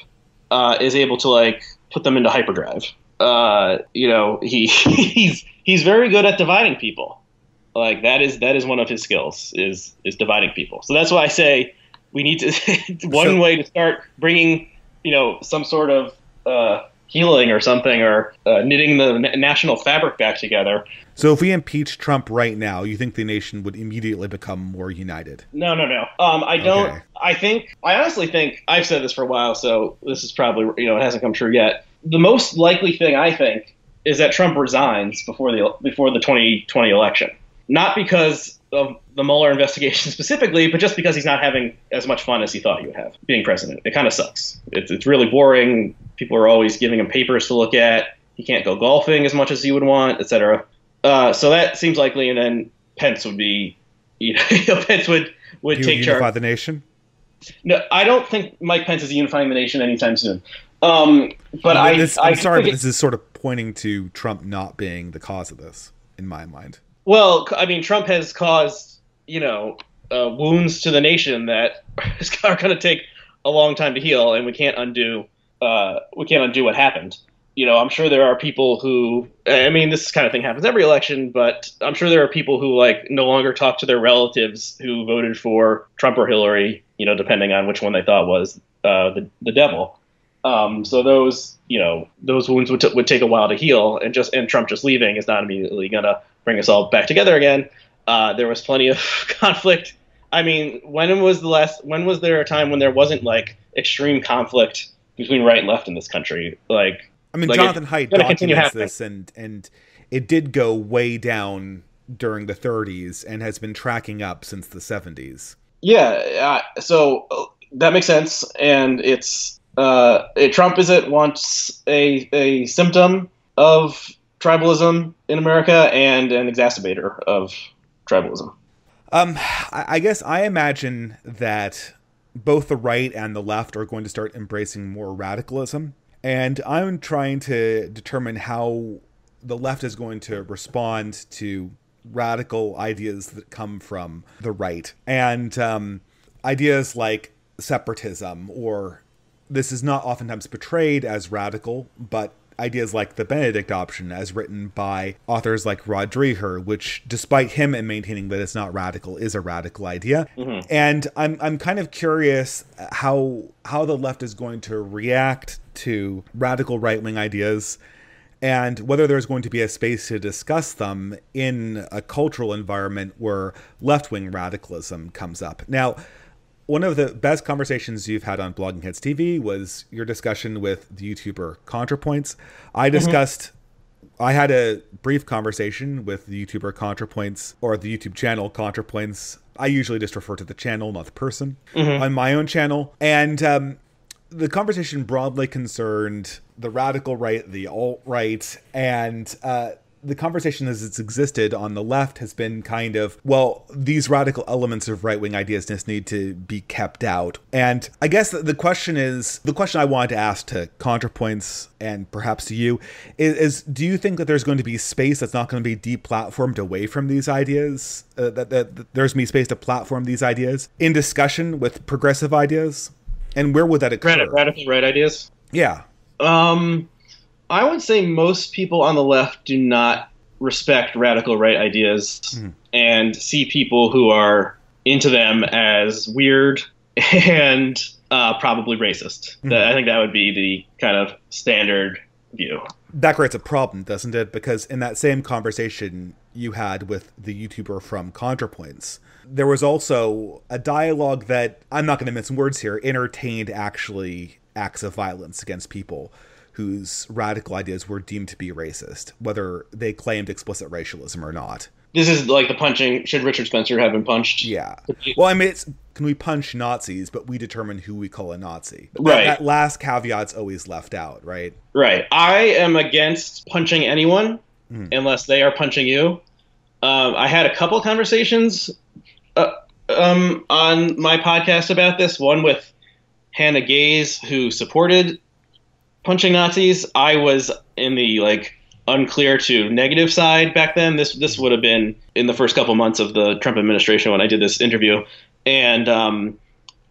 uh, is able to like put them into hyperdrive. Uh, you know, he he's he's very good at dividing people. Like that is that is one of his skills is is dividing people. So that's why I say we need to one so, way to start bringing you know some sort of uh, healing or something or uh, knitting the national fabric back together. So if we impeach Trump right now, you think the nation would immediately become more united? No, no, no. Um, I don't. Okay. I think. I honestly think I've said this for a while, so this is probably you know it hasn't come true yet. The most likely thing I think is that Trump resigns before the before the 2020 election, not because of the Mueller investigation specifically, but just because he's not having as much fun as he thought he would have being president. It kind of sucks. It's, it's really boring. People are always giving him papers to look at. He can't go golfing as much as he would want, etc. Uh, so that seems likely, and then Pence would be, you know, Pence would would you take unify charge. the nation. No, I don't think Mike Pence is unifying the nation anytime soon. Um, but I, this, I, I'm sorry, but it, this is sort of pointing to Trump not being the cause of this, in my mind. Well, I mean, Trump has caused you know uh, wounds to the nation that are going to take a long time to heal, and we can't undo uh, we can't undo what happened. You know, I'm sure there are people who I mean, this kind of thing happens every election, but I'm sure there are people who like no longer talk to their relatives who voted for Trump or Hillary. You know, depending on which one they thought was uh, the the devil. Um, so those, you know, those wounds would, t- would take a while to heal, and just and Trump just leaving is not immediately gonna bring us all back together again. Uh, there was plenty of conflict. I mean, when was the last? When was there a time when there wasn't like extreme conflict between right and left in this country? Like, I mean, like Jonathan Haidt documents this, and and it did go way down during the 30s and has been tracking up since the 70s. Yeah, uh, so uh, that makes sense, and it's uh, it, Trump is it once a a symptom of tribalism in America and an exacerbator of tribalism? Um, I guess I imagine that both the right and the left are going to start embracing more radicalism. And I'm trying to determine how the left is going to respond to radical ideas that come from the right. And um, ideas like separatism, or this is not oftentimes portrayed as radical, but ideas like the Benedict option, as written by authors like Rod Dreher, which, despite him maintaining that it's not radical, is a radical idea. Mm-hmm. And I'm I'm kind of curious how how the left is going to react to radical right wing ideas. And whether there's going to be a space to discuss them in a cultural environment where left wing radicalism comes up. Now, one of the best conversations you've had on Blogging Heads TV was your discussion with the YouTuber ContraPoints. I mm-hmm. discussed. Mm-hmm. I had a brief conversation with the YouTuber ContraPoints or the YouTube channel ContraPoints. I usually just refer to the channel, not the person, mm-hmm. on my own channel. And um, the conversation broadly concerned the radical right, the alt right, and uh, the conversation as it's existed on the left has been kind of, well, these radical elements of right wing ideas just need to be kept out. And I guess the question is the question I wanted to ask to ContraPoints and perhaps to you is, is do you think that there's going to be space that's not going to be deplatformed away from these ideas? Uh, that, that, that there's going to be space to platform these ideas in discussion with progressive ideas? And where would that occur? Radical right ideas? Yeah. Um, I would say most people on the left do not respect radical right ideas mm. and see people who are into them as weird and uh, probably racist. Mm. I think that would be the kind of standard view. That creates a problem, doesn't it? Because in that same conversation you had with the YouTuber from ContraPoints, there was also a dialogue that I'm not going to mince words here entertained actually acts of violence against people whose radical ideas were deemed to be racist, whether they claimed explicit racialism or not. this is like the punching. Should Richard Spencer have been punched? Yeah. Well, I mean, it's can we punch Nazis, but we determine who we call a Nazi. That- Right. That, last caveat's always left out, right? Right. I am against punching anyone Hmm. unless they are punching you. Um, I had a couple conversations uh, um, on my podcast about this. One with Hannah Gaze, who supported punching Nazis. I was in the like unclear to negative side back then. This this would have been in the first couple months of the Trump administration when I did this interview, and um,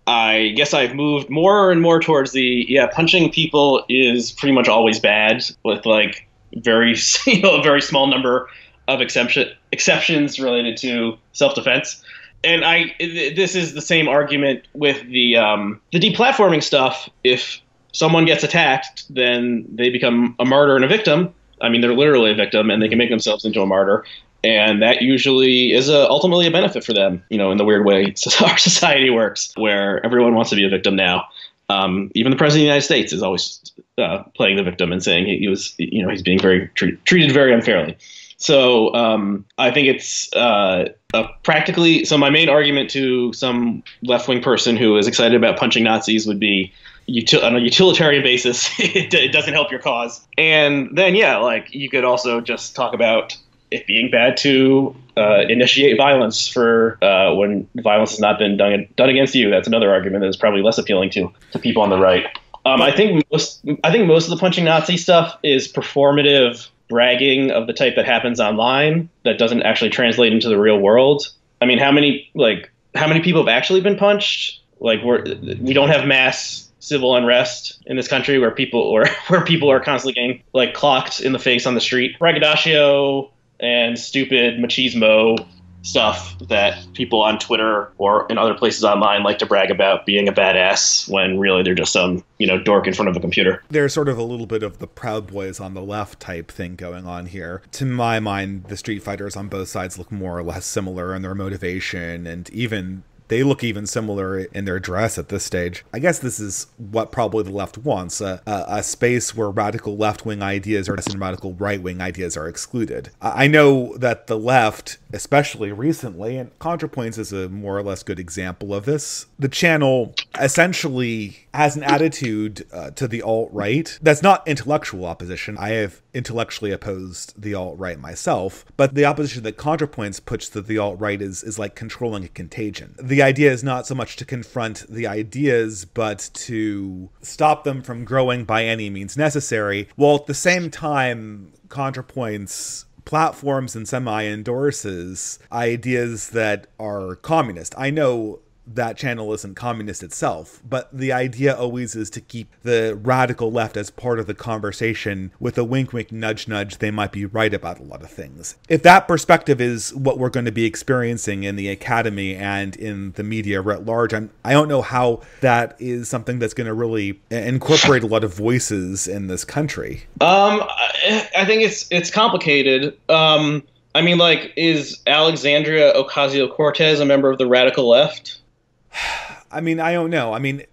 I guess I've moved more and more towards the yeah, punching people is pretty much always bad with like very you know a very small number of exception exceptions related to self defense. And I th- this is the same argument with the um, the deplatforming stuff. If someone gets attacked, then they become a martyr and a victim. I mean, they're literally a victim, and they can make themselves into a martyr and that usually is a, ultimately a benefit for them. You know, in the weird way our society works, where everyone wants to be a victim now. Um, even the president of the United States is always uh, playing the victim and saying he, he was, you know, he's being very tre- treated very unfairly. So um, I think it's uh, practically. So my main argument to some left wing person who is excited about punching Nazis would be util- on a utilitarian basis, it, it doesn't help your cause. And then yeah, like you could also just talk about it being bad to uh, initiate violence for uh, when violence has not been done done against you. That's another argument that is probably less appealing to to people on the right. Um, I think most I think most of the punching Nazi stuff is performative bragging of the type that happens online that doesn't actually translate into the real world. I mean, how many like how many people have actually been punched? Like we're we don't have mass civil unrest in this country where people or where people are constantly getting like clocked in the face on the street. Braggadocio and stupid machismo stuff that people on Twitter or in other places online like to brag about being a badass when really they're just some, you know, dork in front of a computer. There's sort of a little bit of the Proud Boys on the left type thing going on here. To my mind, the Street Fighters on both sides look more or less similar in their motivation and even they look even similar in their dress at this stage. I guess this is what probably the left wants a, a, a space where radical left wing ideas are and radical right wing ideas are excluded. I I know that the left, especially recently, and ContraPoints is a more or less good example of this, the channel essentially has an attitude uh, to the alt right that's not intellectual opposition. I have intellectually opposed the alt right myself, but the opposition that ContraPoints puts to the alt right is is like controlling a contagion. The idea is not so much to confront the ideas, but to stop them from growing by any means necessary, while at the same time ContraPoints platforms and semi endorses ideas that are communist. I know that channel isn't communist itself, but the idea always is to keep the radical left as part of the conversation with a wink wink nudge nudge they might be right about a lot of things. If that perspective is what we're going to be experiencing in the academy and in the media writ large, I'm, I don't know how that is something that's going to really incorporate a lot of voices in this country. Um, I, think it's it's complicated. Um, I mean, like, is Alexandria Ocasio Cortez a member of the radical left? I mean, I don't know. I mean,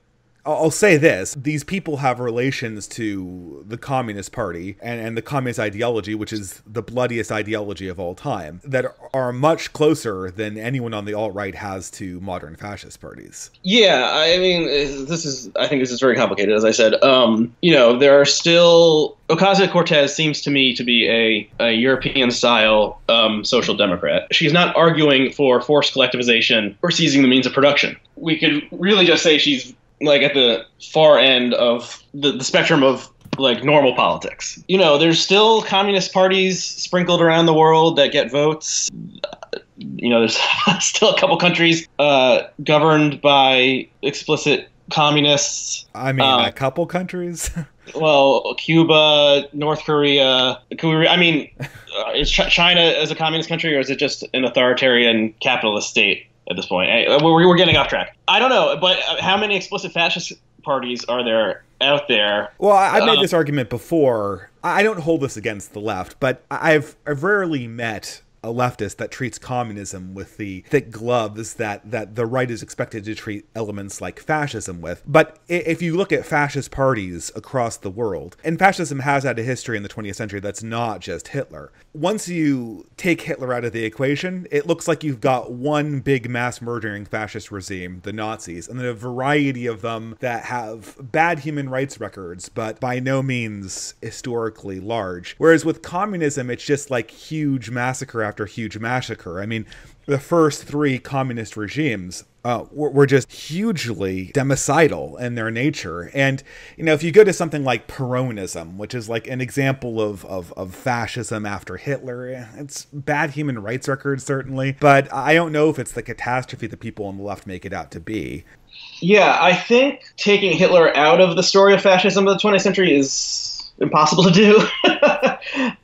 I'll say this: these people have relations to the Communist Party and, and the Communist ideology, which is the bloodiest ideology of all time, that are much closer than anyone on the alt right has to modern fascist parties. Yeah, I mean, this is. I think this is very complicated. As I said, um, you know, there are still Ocasio Cortez seems to me to be a, a European style um, social democrat. She's not arguing for forced collectivization or seizing the means of production. We could really just say she's like at the far end of the, the spectrum of like normal politics. You know, there's still communist parties sprinkled around the world that get votes. You know, there's still a couple countries uh, governed by explicit communists. I mean, Uh, a couple countries. Well, Cuba, North Korea. Korea I mean, uh, is Ch- China as a communist country, or is it just an authoritarian capitalist state at this point? We're, we're getting off track. I don't know, but uh, how many explicit fascist parties are there out there? Well, I- I've made Um, this argument before. I don't hold this against the left, but I've I've rarely met a leftist that treats communism with the thick gloves that that the right is expected to treat elements like fascism with. But if you look at fascist parties across the world, and fascism has had a history in the 20th century that's not just Hitler. Once you take Hitler out of the equation, it looks like you've got one big mass murdering fascist regime, the Nazis, and then a variety of them that have bad human rights records, but by no means historically large. Whereas with communism, it's just like huge massacre after huge massacre. I mean, the first three communist regimes uh, were, were, just hugely democidal in their nature. And, you know, if you go to something like Peronism, which is like an example of, of, of fascism after Hitler, it's bad human rights records, certainly. But I don't know if it's the catastrophe that people on the left make it out to be. Yeah, I think taking Hitler out of the story of fascism of the 20th century is impossible to do.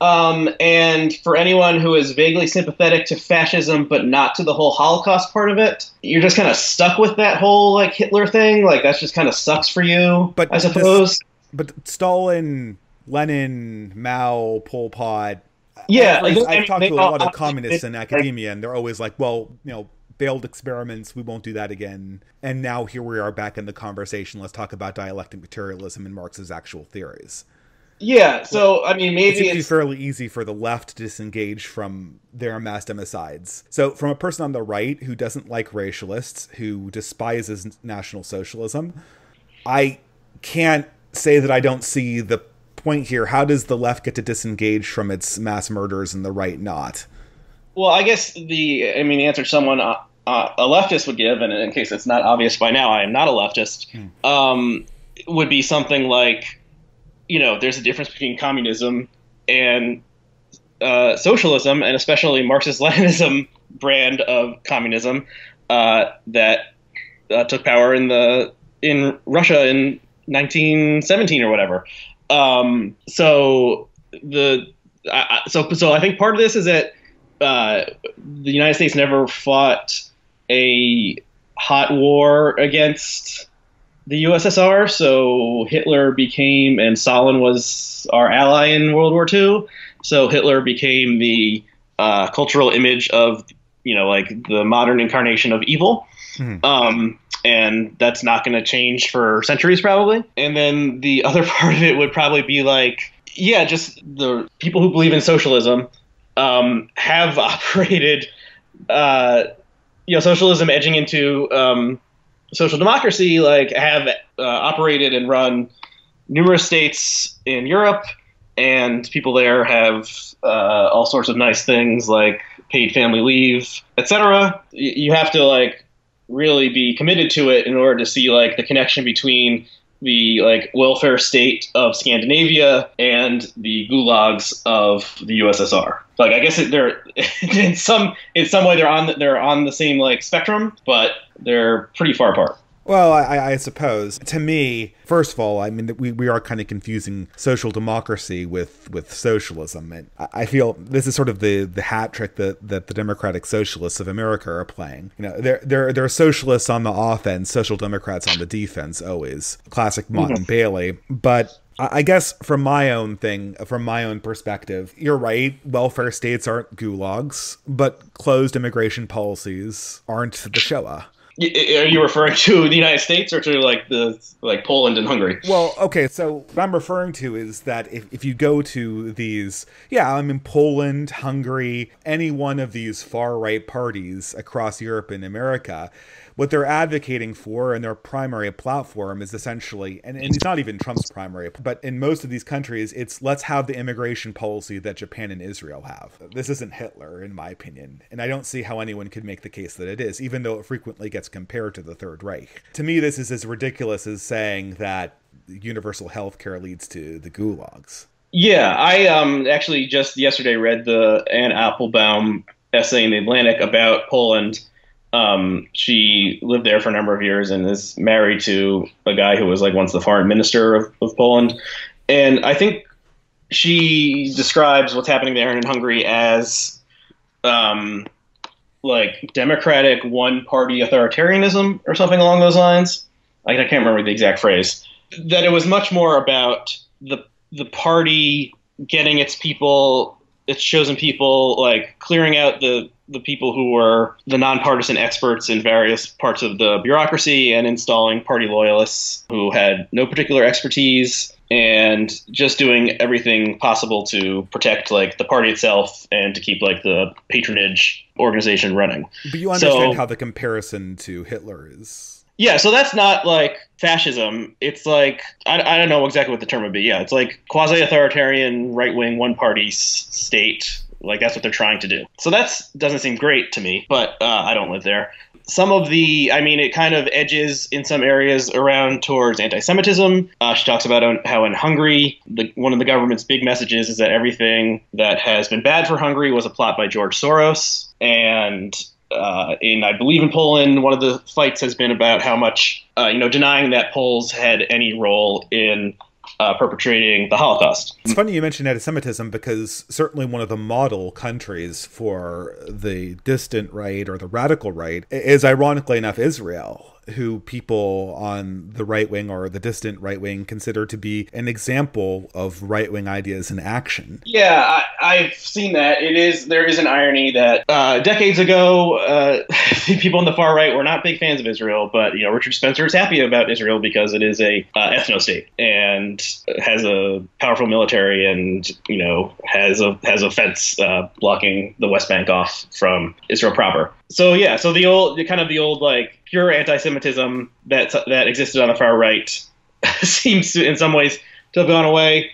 um, and for anyone who is vaguely sympathetic to fascism but not to the whole Holocaust part of it, you're just kind of stuck with that whole like Hitler thing. Like that's just kind of sucks for you. But I suppose. This, but Stalin, Lenin, Mao, Pol Pot. Yeah, I've, like, I've talked to a lot of communists in academia, and they're always like, "Well, you know, failed experiments. We won't do that again. And now here we are back in the conversation. Let's talk about dialectic materialism and Marx's actual theories. Yeah, so I mean, maybe it's, it's fairly easy for the left to disengage from their mass democides. So, from a person on the right who doesn't like racialists, who despises National Socialism, I can't say that I don't see the point here. How does the left get to disengage from its mass murders and the right not? Well, I guess the I mean, the answer someone uh, uh, a leftist would give, and in case it's not obvious by now, I am not a leftist. Hmm. Um, would be something like you know, there's a difference between communism and uh, socialism, and especially Marxist-Leninism brand of communism uh, that uh, took power in the in Russia in 1917 or whatever. Um, so the so so I think part of this is that uh, the United States never fought a hot war against the USSR. So Hitler became, and Stalin was our ally in World War II. So Hitler became the uh, cultural image of, you know, like the modern incarnation of evil. Hmm. Um, and that's not going to change for centuries probably. And then the other part of it would probably be like, yeah, just the people who believe in socialism um, have operated, uh, you know, socialism edging into um, social democracy like have uh, operated and run numerous states in Europe, and people there have uh, all sorts of nice things like paid family leave, etc. You have to like really be committed to it in order to see like the connection between the like welfare state of Scandinavia and the gulags of the USSR. Like I guess they're in some in some way they're on they're on the same like spectrum, but they're pretty far apart. Well, I, I, suppose to me, first of all, I mean we, we are kind of confusing social democracy with with socialism, and I feel this is sort of the the hat trick that, that the democratic socialists of America are playing. You know, they're they're they're socialists on the offense, social democrats on the defense, always classic Motte mm-hmm. Bailey. But I guess from my own thing, from my own perspective, you're right. Welfare states aren't gulags, but closed immigration policies aren't the Shoah. Are you referring to the United States or to like the like Poland and Hungary? Well, okay, so what I'm referring to is that if, if you go to these, yeah, I mean Poland, Hungary, any one of these far right parties across Europe and America, what they're advocating for and their primary platform is essentially, and, and it's not even Trump's primary, but in most of these countries, it's let's have the immigration policy that Japan and Israel have. This isn't Hitler, in my opinion, and I don't see how anyone could make the case that it is, even though it frequently gets compared to the Third Reich. To me, this is as ridiculous as saying that universal health care leads to the gulags. Yeah, I um actually just yesterday read the Anne Applebaum essay in the Atlantic about Poland um, she lived there for a number of years and is married to a guy who was like once the foreign minister of, of Poland. And I think she describes what's happening there in Hungary as um, like democratic one party authoritarianism or something along those lines. I, I can't remember the exact phrase. That it was much more about the the party getting its people it's chosen people like clearing out the the people who were the nonpartisan experts in various parts of the bureaucracy and installing party loyalists who had no particular expertise and just doing everything possible to protect like the party itself and to keep like the patronage organization running. But you understand so, how the comparison to Hitler is yeah, so that's not like fascism. It's like I, I don't know exactly what the term would be. Yeah, it's like quasi-authoritarian, right-wing, one-party s- state. Like that's what they're trying to do. So that doesn't seem great to me. But uh, I don't live there. Some of the, I mean, it kind of edges in some areas around towards anti-Semitism. Uh, she talks about how in Hungary, the, one of the government's big messages is that everything that has been bad for Hungary was a plot by George Soros, and uh, in I believe in Poland, one of the fights has been about how much uh, you know denying that Poles had any role in uh, perpetrating the Holocaust. It's funny you mentioned anti-Semitism because certainly one of the model countries for the distant right or the radical right is, ironically enough, Israel who people on the right wing or the distant right wing consider to be an example of right wing ideas in action. Yeah, I, have seen that. It is there is an irony that uh, decades ago, uh, people on the far right were not big fans of Israel, but you know Richard Spencer is happy about Israel because it is a uh, ethno state and has a powerful military and you know has a has a fence uh, blocking the West Bank off from Israel proper. So yeah, so the old, kind of the old like pure anti-Semitism that that existed on the far right seems to, in some ways, to have gone away.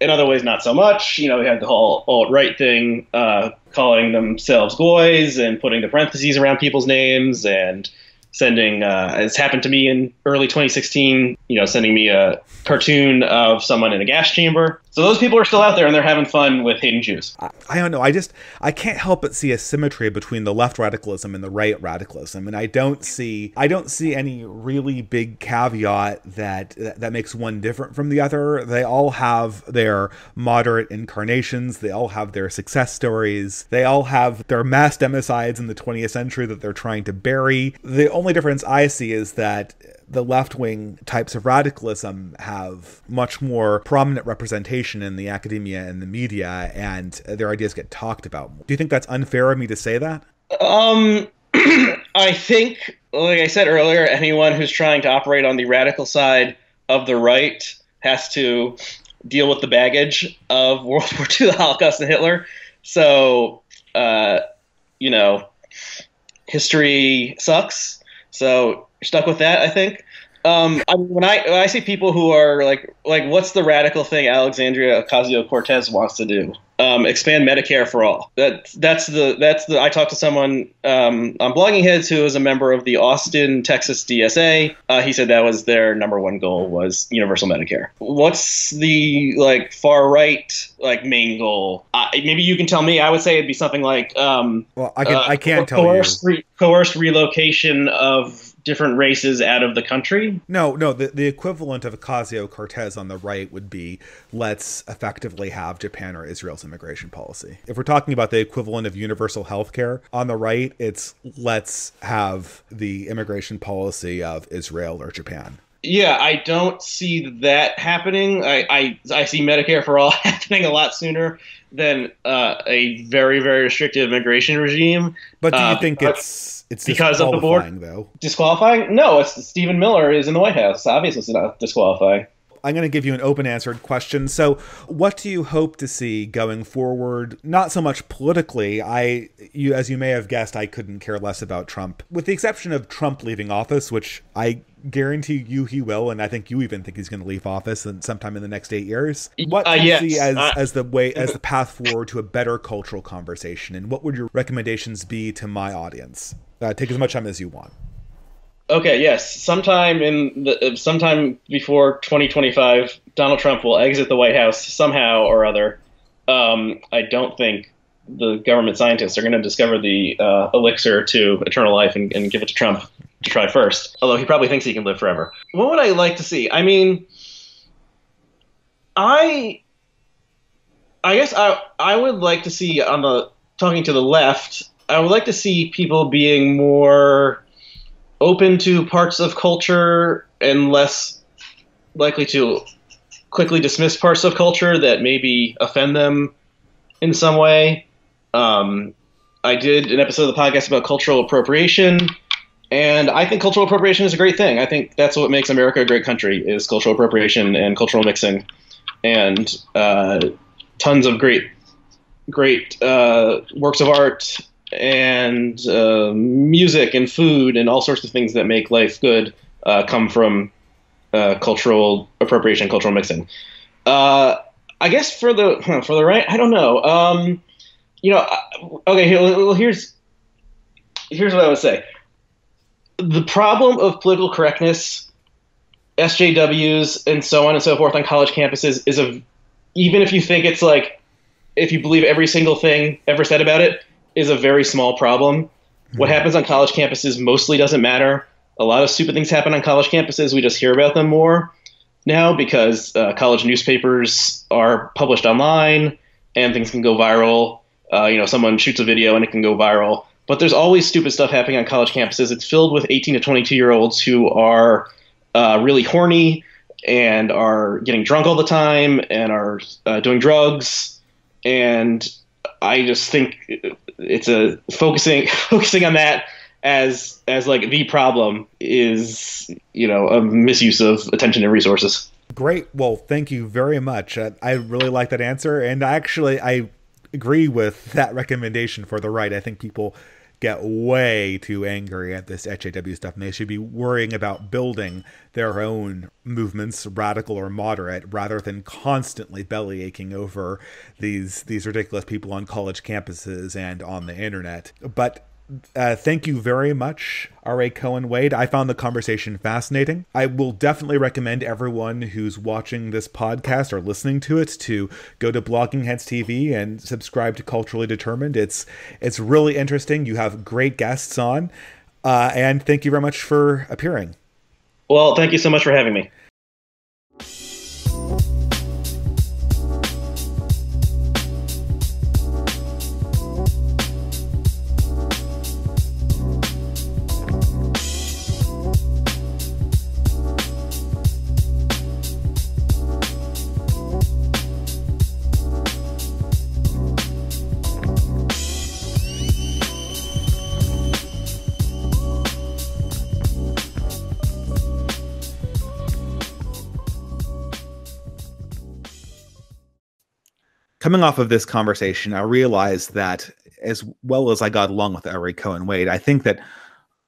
In other ways, not so much. You know, we had the whole alt right thing, uh, calling themselves goys and putting the parentheses around people's names and sending uh, it's happened to me in early 2016 you know sending me a cartoon of someone in a gas chamber so those people are still out there and they're having fun with hating Jews. I, I, don't know. I just I can't help but see a symmetry between the left radicalism and the right radicalism, and I don't see I don't see any really big caveat that that makes one different from the other. They all have their moderate incarnations. They all have their success stories. They all have their mass democides in the 20th century that they're trying to bury. The only difference I see is that the left wing types of radicalism have much more prominent representation in the academia and the media, and their ideas get talked about. Do you think that's unfair of me to say that? Um, I think, like I said earlier, anyone who's trying to operate on the radical side of the right has to deal with the baggage of World War II, the Holocaust, and Hitler. So, uh, you know, history sucks. So stuck with that, I think. Um, I mean, when I when I see people who are like like what's the radical thing Alexandria Ocasio Cortez wants to do? Um, expand Medicare for all. That that's the that's the. I talked to someone um, on Blogging Heads who is a member of the Austin, Texas DSA. Uh, he said that was their number one goal was universal Medicare. What's the like far right like main goal? Uh, maybe you can tell me. I would say it'd be something like. Um, well, I can uh, I can't tell you. Re- coerced relocation of different races out of the country? No, no. The, the equivalent of Ocasio Cortez on the right would be let's effectively have Japan or Israel's immigration policy. If we're talking about the equivalent of universal health care on the right, it's let's have the immigration policy of Israel or Japan. Yeah, I don't see that happening. I, I, I see Medicare for all happening a lot sooner than uh, a very, very restrictive immigration regime. But do you uh, think it's it's because of the board though. Disqualifying? No, it's Stephen Miller is in the White House. Obviously, it's not disqualifying. I'm going to give you an open answered question. So, what do you hope to see going forward? Not so much politically. I, you, as you may have guessed, I couldn't care less about Trump, with the exception of Trump leaving office, which I guarantee you he will, and I think you even think he's going to leave office and sometime in the next eight years. What uh, do you yes. see as, uh, as the way as the path forward to a better cultural conversation, and what would your recommendations be to my audience? Uh, take as much time as you want. Okay. Yes. Sometime in the uh, sometime before 2025, Donald Trump will exit the White House somehow or other. Um, I don't think the government scientists are going to discover the uh, elixir to eternal life and, and give it to Trump to try first. Although he probably thinks he can live forever. What would I like to see? I mean, I I guess I I would like to see on the talking to the left I would like to see people being more open to parts of culture and less likely to quickly dismiss parts of culture that maybe offend them in some way. Um, I did an episode of the podcast about cultural appropriation, and I think cultural appropriation is a great thing. I think that's what makes America a great country is cultural appropriation and cultural mixing, and uh, tons of great, great uh, works of art and uh, music and food and all sorts of things that make life good uh, come from uh, cultural appropriation, cultural mixing. Uh, I guess for the for the right, I don't know. Um, you know, okay. Here, well, here's here's what I would say. The problem of political correctness, SJWs, and so on and so forth on college campuses is a even if you think it's like if you believe every single thing ever said about it is a very small problem. What hmm. happens on college campuses mostly doesn't matter. A lot of stupid things happen on college campuses. We just hear about them more now because uh, college newspapers are published online and things can go viral. Uh, you know, someone shoots a video and it can go viral. But there's always stupid stuff happening on college campuses. It's filled with 18 to 22 year olds who are uh, really horny and are getting drunk all the time and are uh, doing drugs. And I just think it's a focusing focusing on that as as like the problem is you know a misuse of attention and resources. Great. Well, thank you very much. Uh, I really like that answer, and actually I agree with that recommendation for the right. I think people get way too angry at this HAW stuff, and they should be worrying about building their own movements, radical or moderate, rather than constantly belly aching over these these ridiculous people on college campuses and on the internet. But uh, thank you very much, Aryeh Cohen-Wade. I found the conversation fascinating. I will definitely recommend everyone who's watching this podcast or listening to it to go to Blogging Heads TV and subscribe to Culturally Determined. It's it's really interesting. You have great guests on, uh, and thank you very much for appearing. Well, thank you so much for having me. Coming off of this conversation, I realized that as well as I got along with Aryeh Cohen-Wade, I think that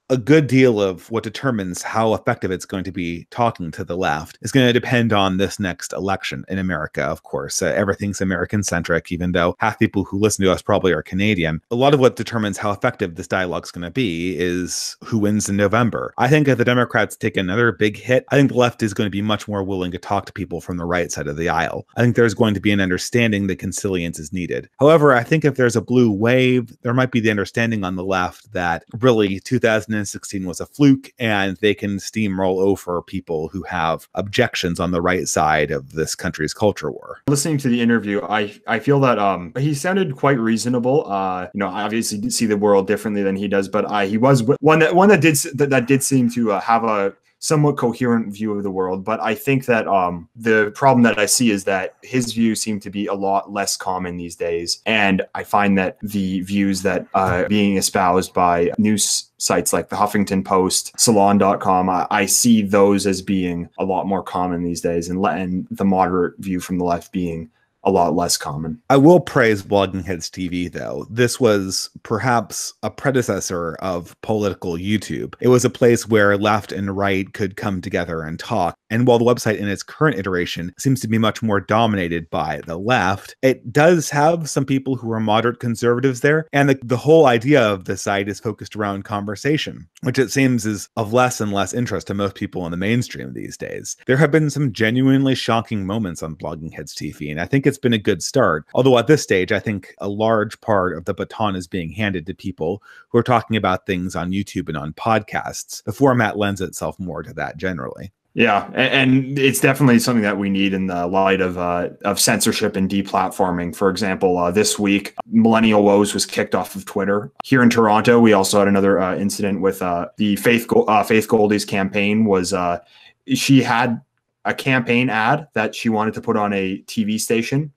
a good deal of what determines how effective it's going to be talking to the left is going to depend on this next election in America, of course. Uh, everything's American centric, even though half people who listen to us probably are Canadian. A lot of what determines how effective this dialogue is going to be is who wins in November. I think if the Democrats take another big hit, I think the left is going to be much more willing to talk to people from the right side of the aisle. I think there's going to be an understanding that consilience is needed. However, I think if there's a blue wave, there might be the understanding on the left that really 2000 2016 was a fluke and they can steamroll over people who have objections on the right side of this country's culture war. Listening to the interview, I I feel that um he sounded quite reasonable. Uh, you know, I obviously see the world differently than he does, but uh, he was one that one that did that, that did seem to uh, have a somewhat coherent view of the world. But I think that um, the problem that I see is that his views seem to be a lot less common these days. And I find that the views that are uh, being espoused by news sites like the Huffington Post, Salon.com, I, I see those as being a lot more common these days and, letting the moderate view from the left being a lot less common. I will praise Blogging Heads TV though. This was perhaps a predecessor of political YouTube. It was a place where left and right could come together and talk. And while the website in its current iteration seems to be much more dominated by the left, it does have some people who are moderate conservatives there. And the, the whole idea of the site is focused around conversation, which it seems is of less and less interest to most people in the mainstream these days. There have been some genuinely shocking moments on Blogging Heads TV, and I think it's been a good start. Although at this stage, I think a large part of the baton is being handed to people who are talking about things on YouTube and on podcasts. The format lends itself more to that generally. Yeah, and, it's definitely something that we need in the light of uh, of censorship and deplatforming. For example, uh, this week, Millennial Woes was kicked off of Twitter. Here in Toronto, we also had another uh, incident with uh, the Faith Go- uh, Faith Goldy's campaign. Was uh, she had a campaign ad that she wanted to put on a TV station,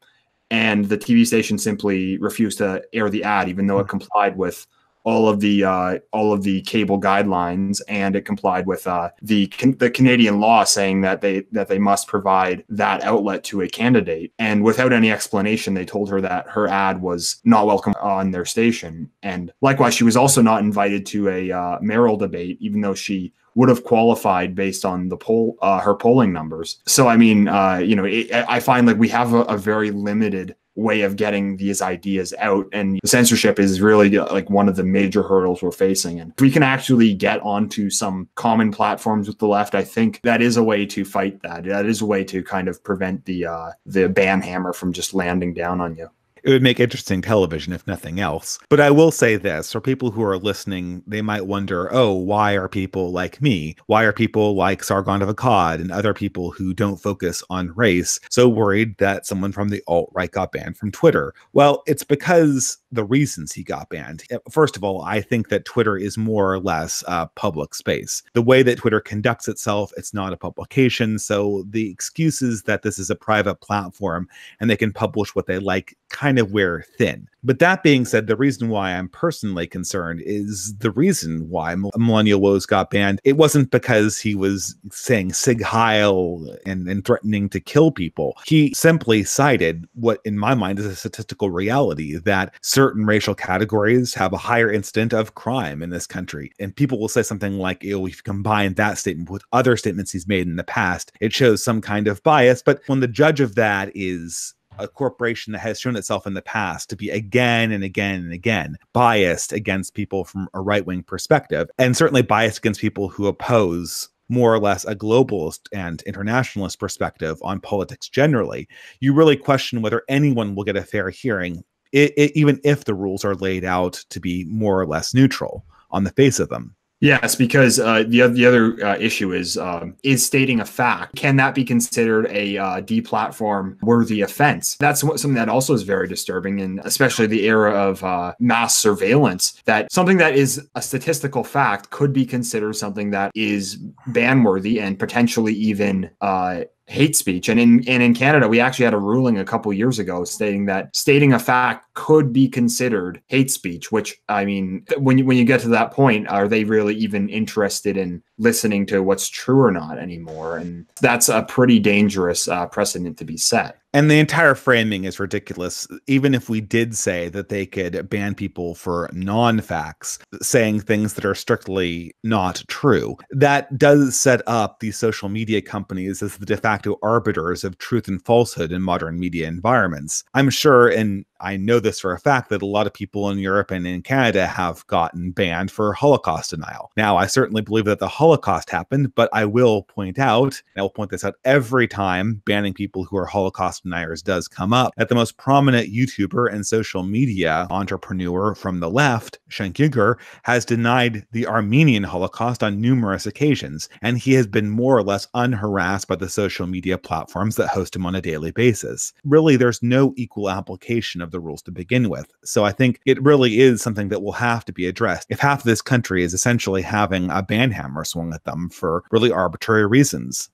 and the TV station simply refused to air the ad, even though it hmm. complied with all of the uh, all of the cable guidelines, and it complied with uh, the the Canadian law saying that they that they must provide that outlet to a candidate. And without any explanation, they told her that her ad was not welcome on their station. And likewise, she was also not invited to a uh, mayoral debate, even though she would have qualified based on the poll uh, her polling numbers. So I mean, uh, you know, it, I find like we have a, a very limited way of getting these ideas out. And censorship is really like one of the major hurdles we're facing. And if we can actually get onto some common platforms with the left. I think that is a way to fight that. That is a way to kind of prevent the uh the ban hammer from just landing down on you it would make interesting television if nothing else. But I will say this for people who are listening, they might wonder, oh, why are people like me? Why are people like Sargon of Akkad and other people who don't focus on race so worried that someone from the alt right got banned from Twitter? Well, it's because the reasons he got banned. Eh, first of all, I think that Twitter is more or less a public space. The way that Twitter conducts itself, it's not a publication. So the excuses that this is a private platform and they can publish what they like kind of wear thin. But that being said, the reason why I'm personally concerned is the reason why Millennial Woes got banned. It wasn't because he was saying Sieg Heil and, and threatening to kill people. He simply cited what, in my mind, is a statistical reality that certain racial categories have a higher incident of crime in this country. And people will say something like, if you combine that statement with other statements he's made in the past, it shows some kind of bias. But when the judge of that is a corporation that has shown itself in the past to be again and again and again biased against people from a right wing perspective, and certainly biased against people who oppose more or less a globalist and internationalist perspective on politics generally, you really question whether anyone will get a fair hearing, it, it, even if the rules are laid out to be more or less neutral on the face of them. Yes, because uh, the the other uh, issue is um, is stating a fact. Can that be considered a uh, deplatform worthy offense? That's something that also is very disturbing, and especially the era of uh, mass surveillance. That something that is a statistical fact could be considered something that is ban worthy and potentially even uh, hate speech. And in and in Canada, we actually had a ruling a couple years ago stating that stating a fact could be considered hate speech. Which I mean, when you when you get to that point, are they really even interested in listening to what's true or not anymore? And that's a pretty dangerous uh, precedent to be set. And the entire framing is ridiculous. Even if we did say that they could ban people for non facts, saying things that are strictly not true, that does set up these social media companies as the de facto arbiters of truth and falsehood in modern media environments. I'm sure, and I know this for a fact that a lot of people in Europe and in Canada have gotten banned for Holocaust denial. Now, I certainly believe that the Holocaust happened, but I will point out, and I will point this out every time banning people who are Holocaust deniers does come up, that the most prominent YouTuber and social media entrepreneur from the left, Uygur, has denied the Armenian Holocaust on numerous occasions, and he has been more or less unharassed by the social media platforms that host him on a daily basis. Really, there's no equal application of the rules to begin with. So I think it really is something that will have to be addressed. If half of this country is essentially having a ban hammer swung at them for really arbitrary reasons.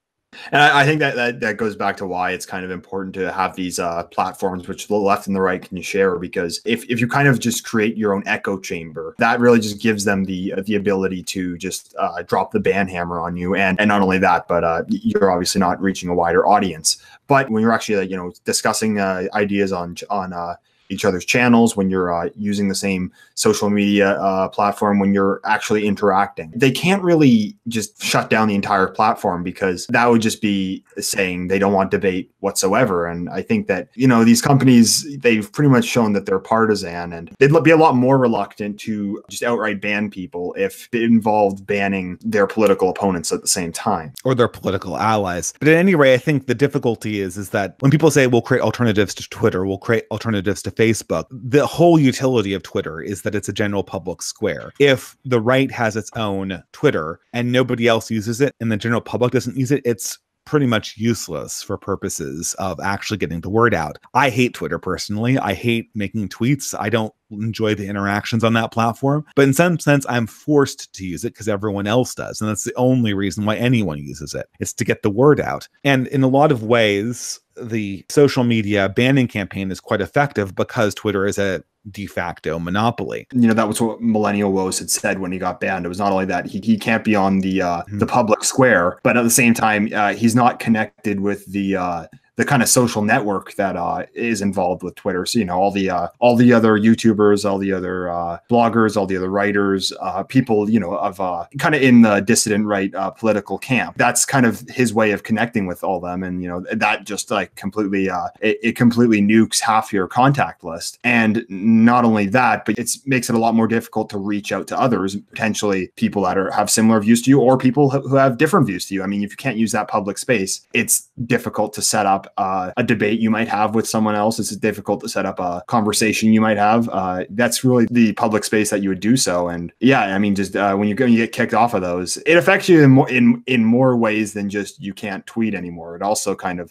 And I, I think that, that that goes back to why it's kind of important to have these uh, platforms, which the left and the right can share. Because if, if you kind of just create your own echo chamber, that really just gives them the the ability to just uh, drop the ban hammer on you. And and not only that, but uh, you're obviously not reaching a wider audience. But when you're actually like, you know discussing uh, ideas on on uh, each other's channels, when you're uh, using the same social media uh, platform, when you're actually interacting. They can't really just shut down the entire platform because that would just be saying they don't want debate whatsoever. And I think that, you know, these companies, they've pretty much shown that they're partisan and they'd be a lot more reluctant to just outright ban people if it involved banning their political opponents at the same time. Or their political allies. But at any rate, I think the difficulty is, is that when people say we'll create alternatives to Twitter, we'll create alternatives to Facebook, the whole utility of Twitter is that it's a general public square. If the right has its own Twitter and nobody else uses it and the general public doesn't use it, it's pretty much useless for purposes of actually getting the word out. I hate Twitter personally. I hate making tweets. I don't enjoy the interactions on that platform. But in some sense, I'm forced to use it because everyone else does. And that's the only reason why anyone uses it. It's to get the word out. And in a lot of ways, the social media banning campaign is quite effective because Twitter is a de facto monopoly. You know, that was what Millennial Woes had said when he got banned. It was not only that he, he can't be on the uh, mm-hmm. the public square, but at the same time, uh, he's not connected with the uh, the kind of social network that uh, is involved with Twitter. So you know all the uh, all the other YouTubers, all the other uh, bloggers, all the other writers, uh, people you know of uh, kind of in the dissident right uh, political camp. That's kind of his way of connecting with all them, and you know that just like completely it, it, completely nukes half your contact list. And not only that, but it makes it a lot more difficult to reach out to others, potentially people that are have similar views to you, or people who have different views to you. I mean, if you can't use that public space, it's difficult to set up uh, a debate you might have with someone else. It's difficult to set up a conversation you might have. Uh, that's really the public space that you would do so. And yeah, I mean, just uh, when you and you get kicked off of those, it affects you in more in in more ways than just you can't tweet anymore. It also kind of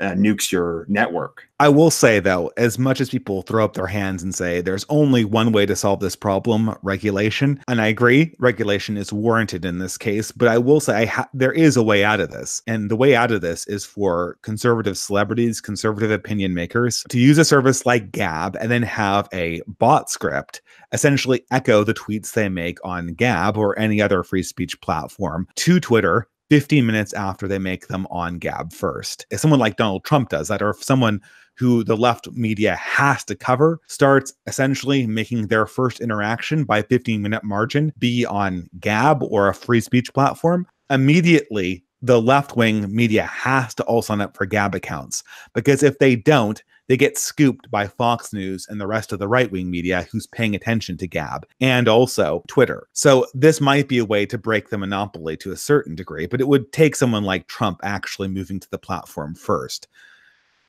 uh, nukes your network. I will say though, as much as people throw up their hands and say there's only one way to solve this problem, regulation, and I agree, regulation is warranted in this case, but I will say I ha- there is a way out of this. And the way out of this is for conservative celebrities, conservative opinion makers to use a service like Gab and then have a bot script essentially echo the tweets they make on Gab or any other free speech platform to Twitter 15 minutes after they make them on Gab first. If someone like Donald Trump does that, or if someone who the left media has to cover starts essentially making their first interaction by 15 minute margin be on Gab or a free speech platform, immediately the left wing media has to all sign up for Gab accounts because if they don't, they get scooped by Fox News and the rest of the right wing media who's paying attention to Gab and also Twitter. So this might be a way to break the monopoly to a certain degree, but it would take someone like Trump actually moving to the platform first.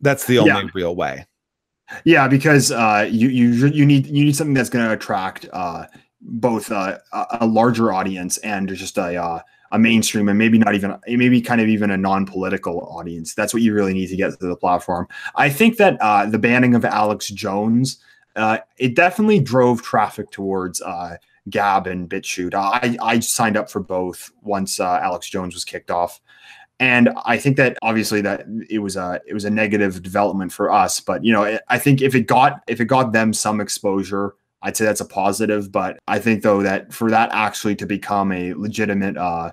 That's the only yeah. real way. Yeah, because uh, you you you need you need something that's going to attract uh, both uh, a larger audience and just a uh, a mainstream and maybe not even maybe kind of even a non-political audience. That's what you really need to get to the platform. I think that uh, the banning of alex jones uh, it definitely drove traffic towards uh, gab and bitchute. I i signed up for both once uh, alex jones was kicked off. And i think that obviously that it was a it was a negative development for us but you know i think if it got if it got them some exposure I'd say that's a positive, but I think though that for that actually to become a legitimate uh,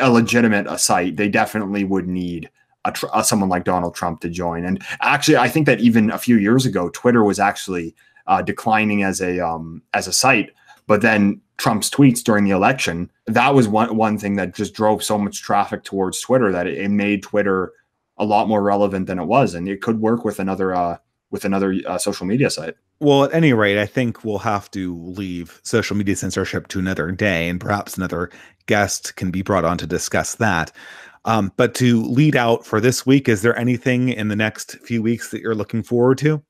a legitimate uh, site, they definitely would need a tr- uh, someone like Donald Trump to join. And actually, I think that even a few years ago, Twitter was actually uh, declining as a um, as a site. But then Trump's tweets during the election, that was one one thing that just drove so much traffic towards Twitter that it, it made Twitter a lot more relevant than it was, and it could work with another uh, with another uh, social media site. Well, at any rate, I think we'll have to leave social media censorship to another day, and perhaps another guest can be brought on to discuss that. Um, but to lead out for this week, is there anything in the next few weeks that you're looking forward to?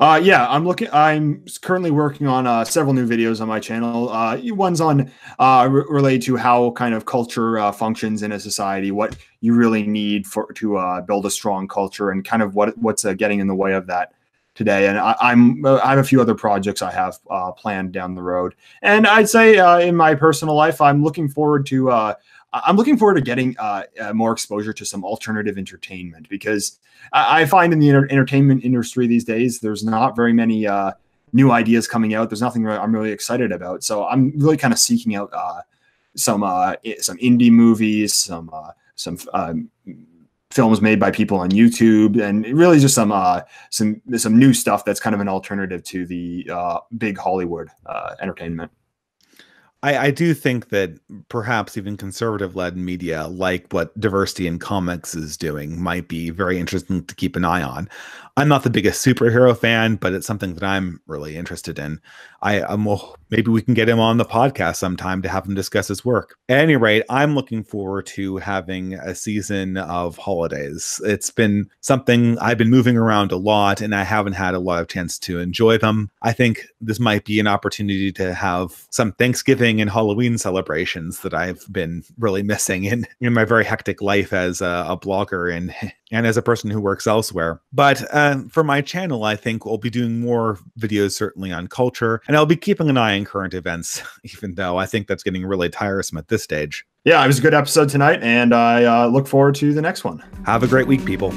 Uh, yeah, I'm looking. I'm currently working on uh, several new videos on my channel. Uh, one's on uh, re- related to how kind of culture uh, functions in a society, what you really need for to uh, build a strong culture, and kind of what what's uh, getting in the way of that today. And I, am uh, I have a few other projects I have uh, planned down the road. And I'd say uh, in my personal life, I'm looking forward to uh, I'm looking forward to getting uh, uh, more exposure to some alternative entertainment because I, I find in the inter- entertainment industry these days there's not very many new ideas coming out. There's nothing really, I'm really excited about. So I'm really kind of seeking out some some indie movies, some some um, films made by people on YouTube, and really just some uh, some some new stuff that's kind of an alternative to the uh, big Hollywood uh, entertainment. I, I, do think that perhaps even conservative led media, like what Diversity and Comics is doing, might be very interesting to keep an eye on. I'm not the biggest superhero fan, but it's something that I'm really interested in. I um, well, maybe we can get him on the podcast sometime to have him discuss his work. At any rate, I'm looking forward to having a season of holidays. It's been something I've been moving around a lot, and I haven't had a lot of chance to enjoy them. I think this might be an opportunity to have some Thanksgiving and Halloween celebrations that I've been really missing in in my very hectic life as a, a blogger and and as a person who works elsewhere. But uh, for my channel, I think we'll be doing more videos certainly on culture, and I'll be keeping an eye on current events, even though I think that's getting really tiresome at this stage. Yeah, it was a good episode tonight, and I uh, look forward to the next one. Have a great week, people.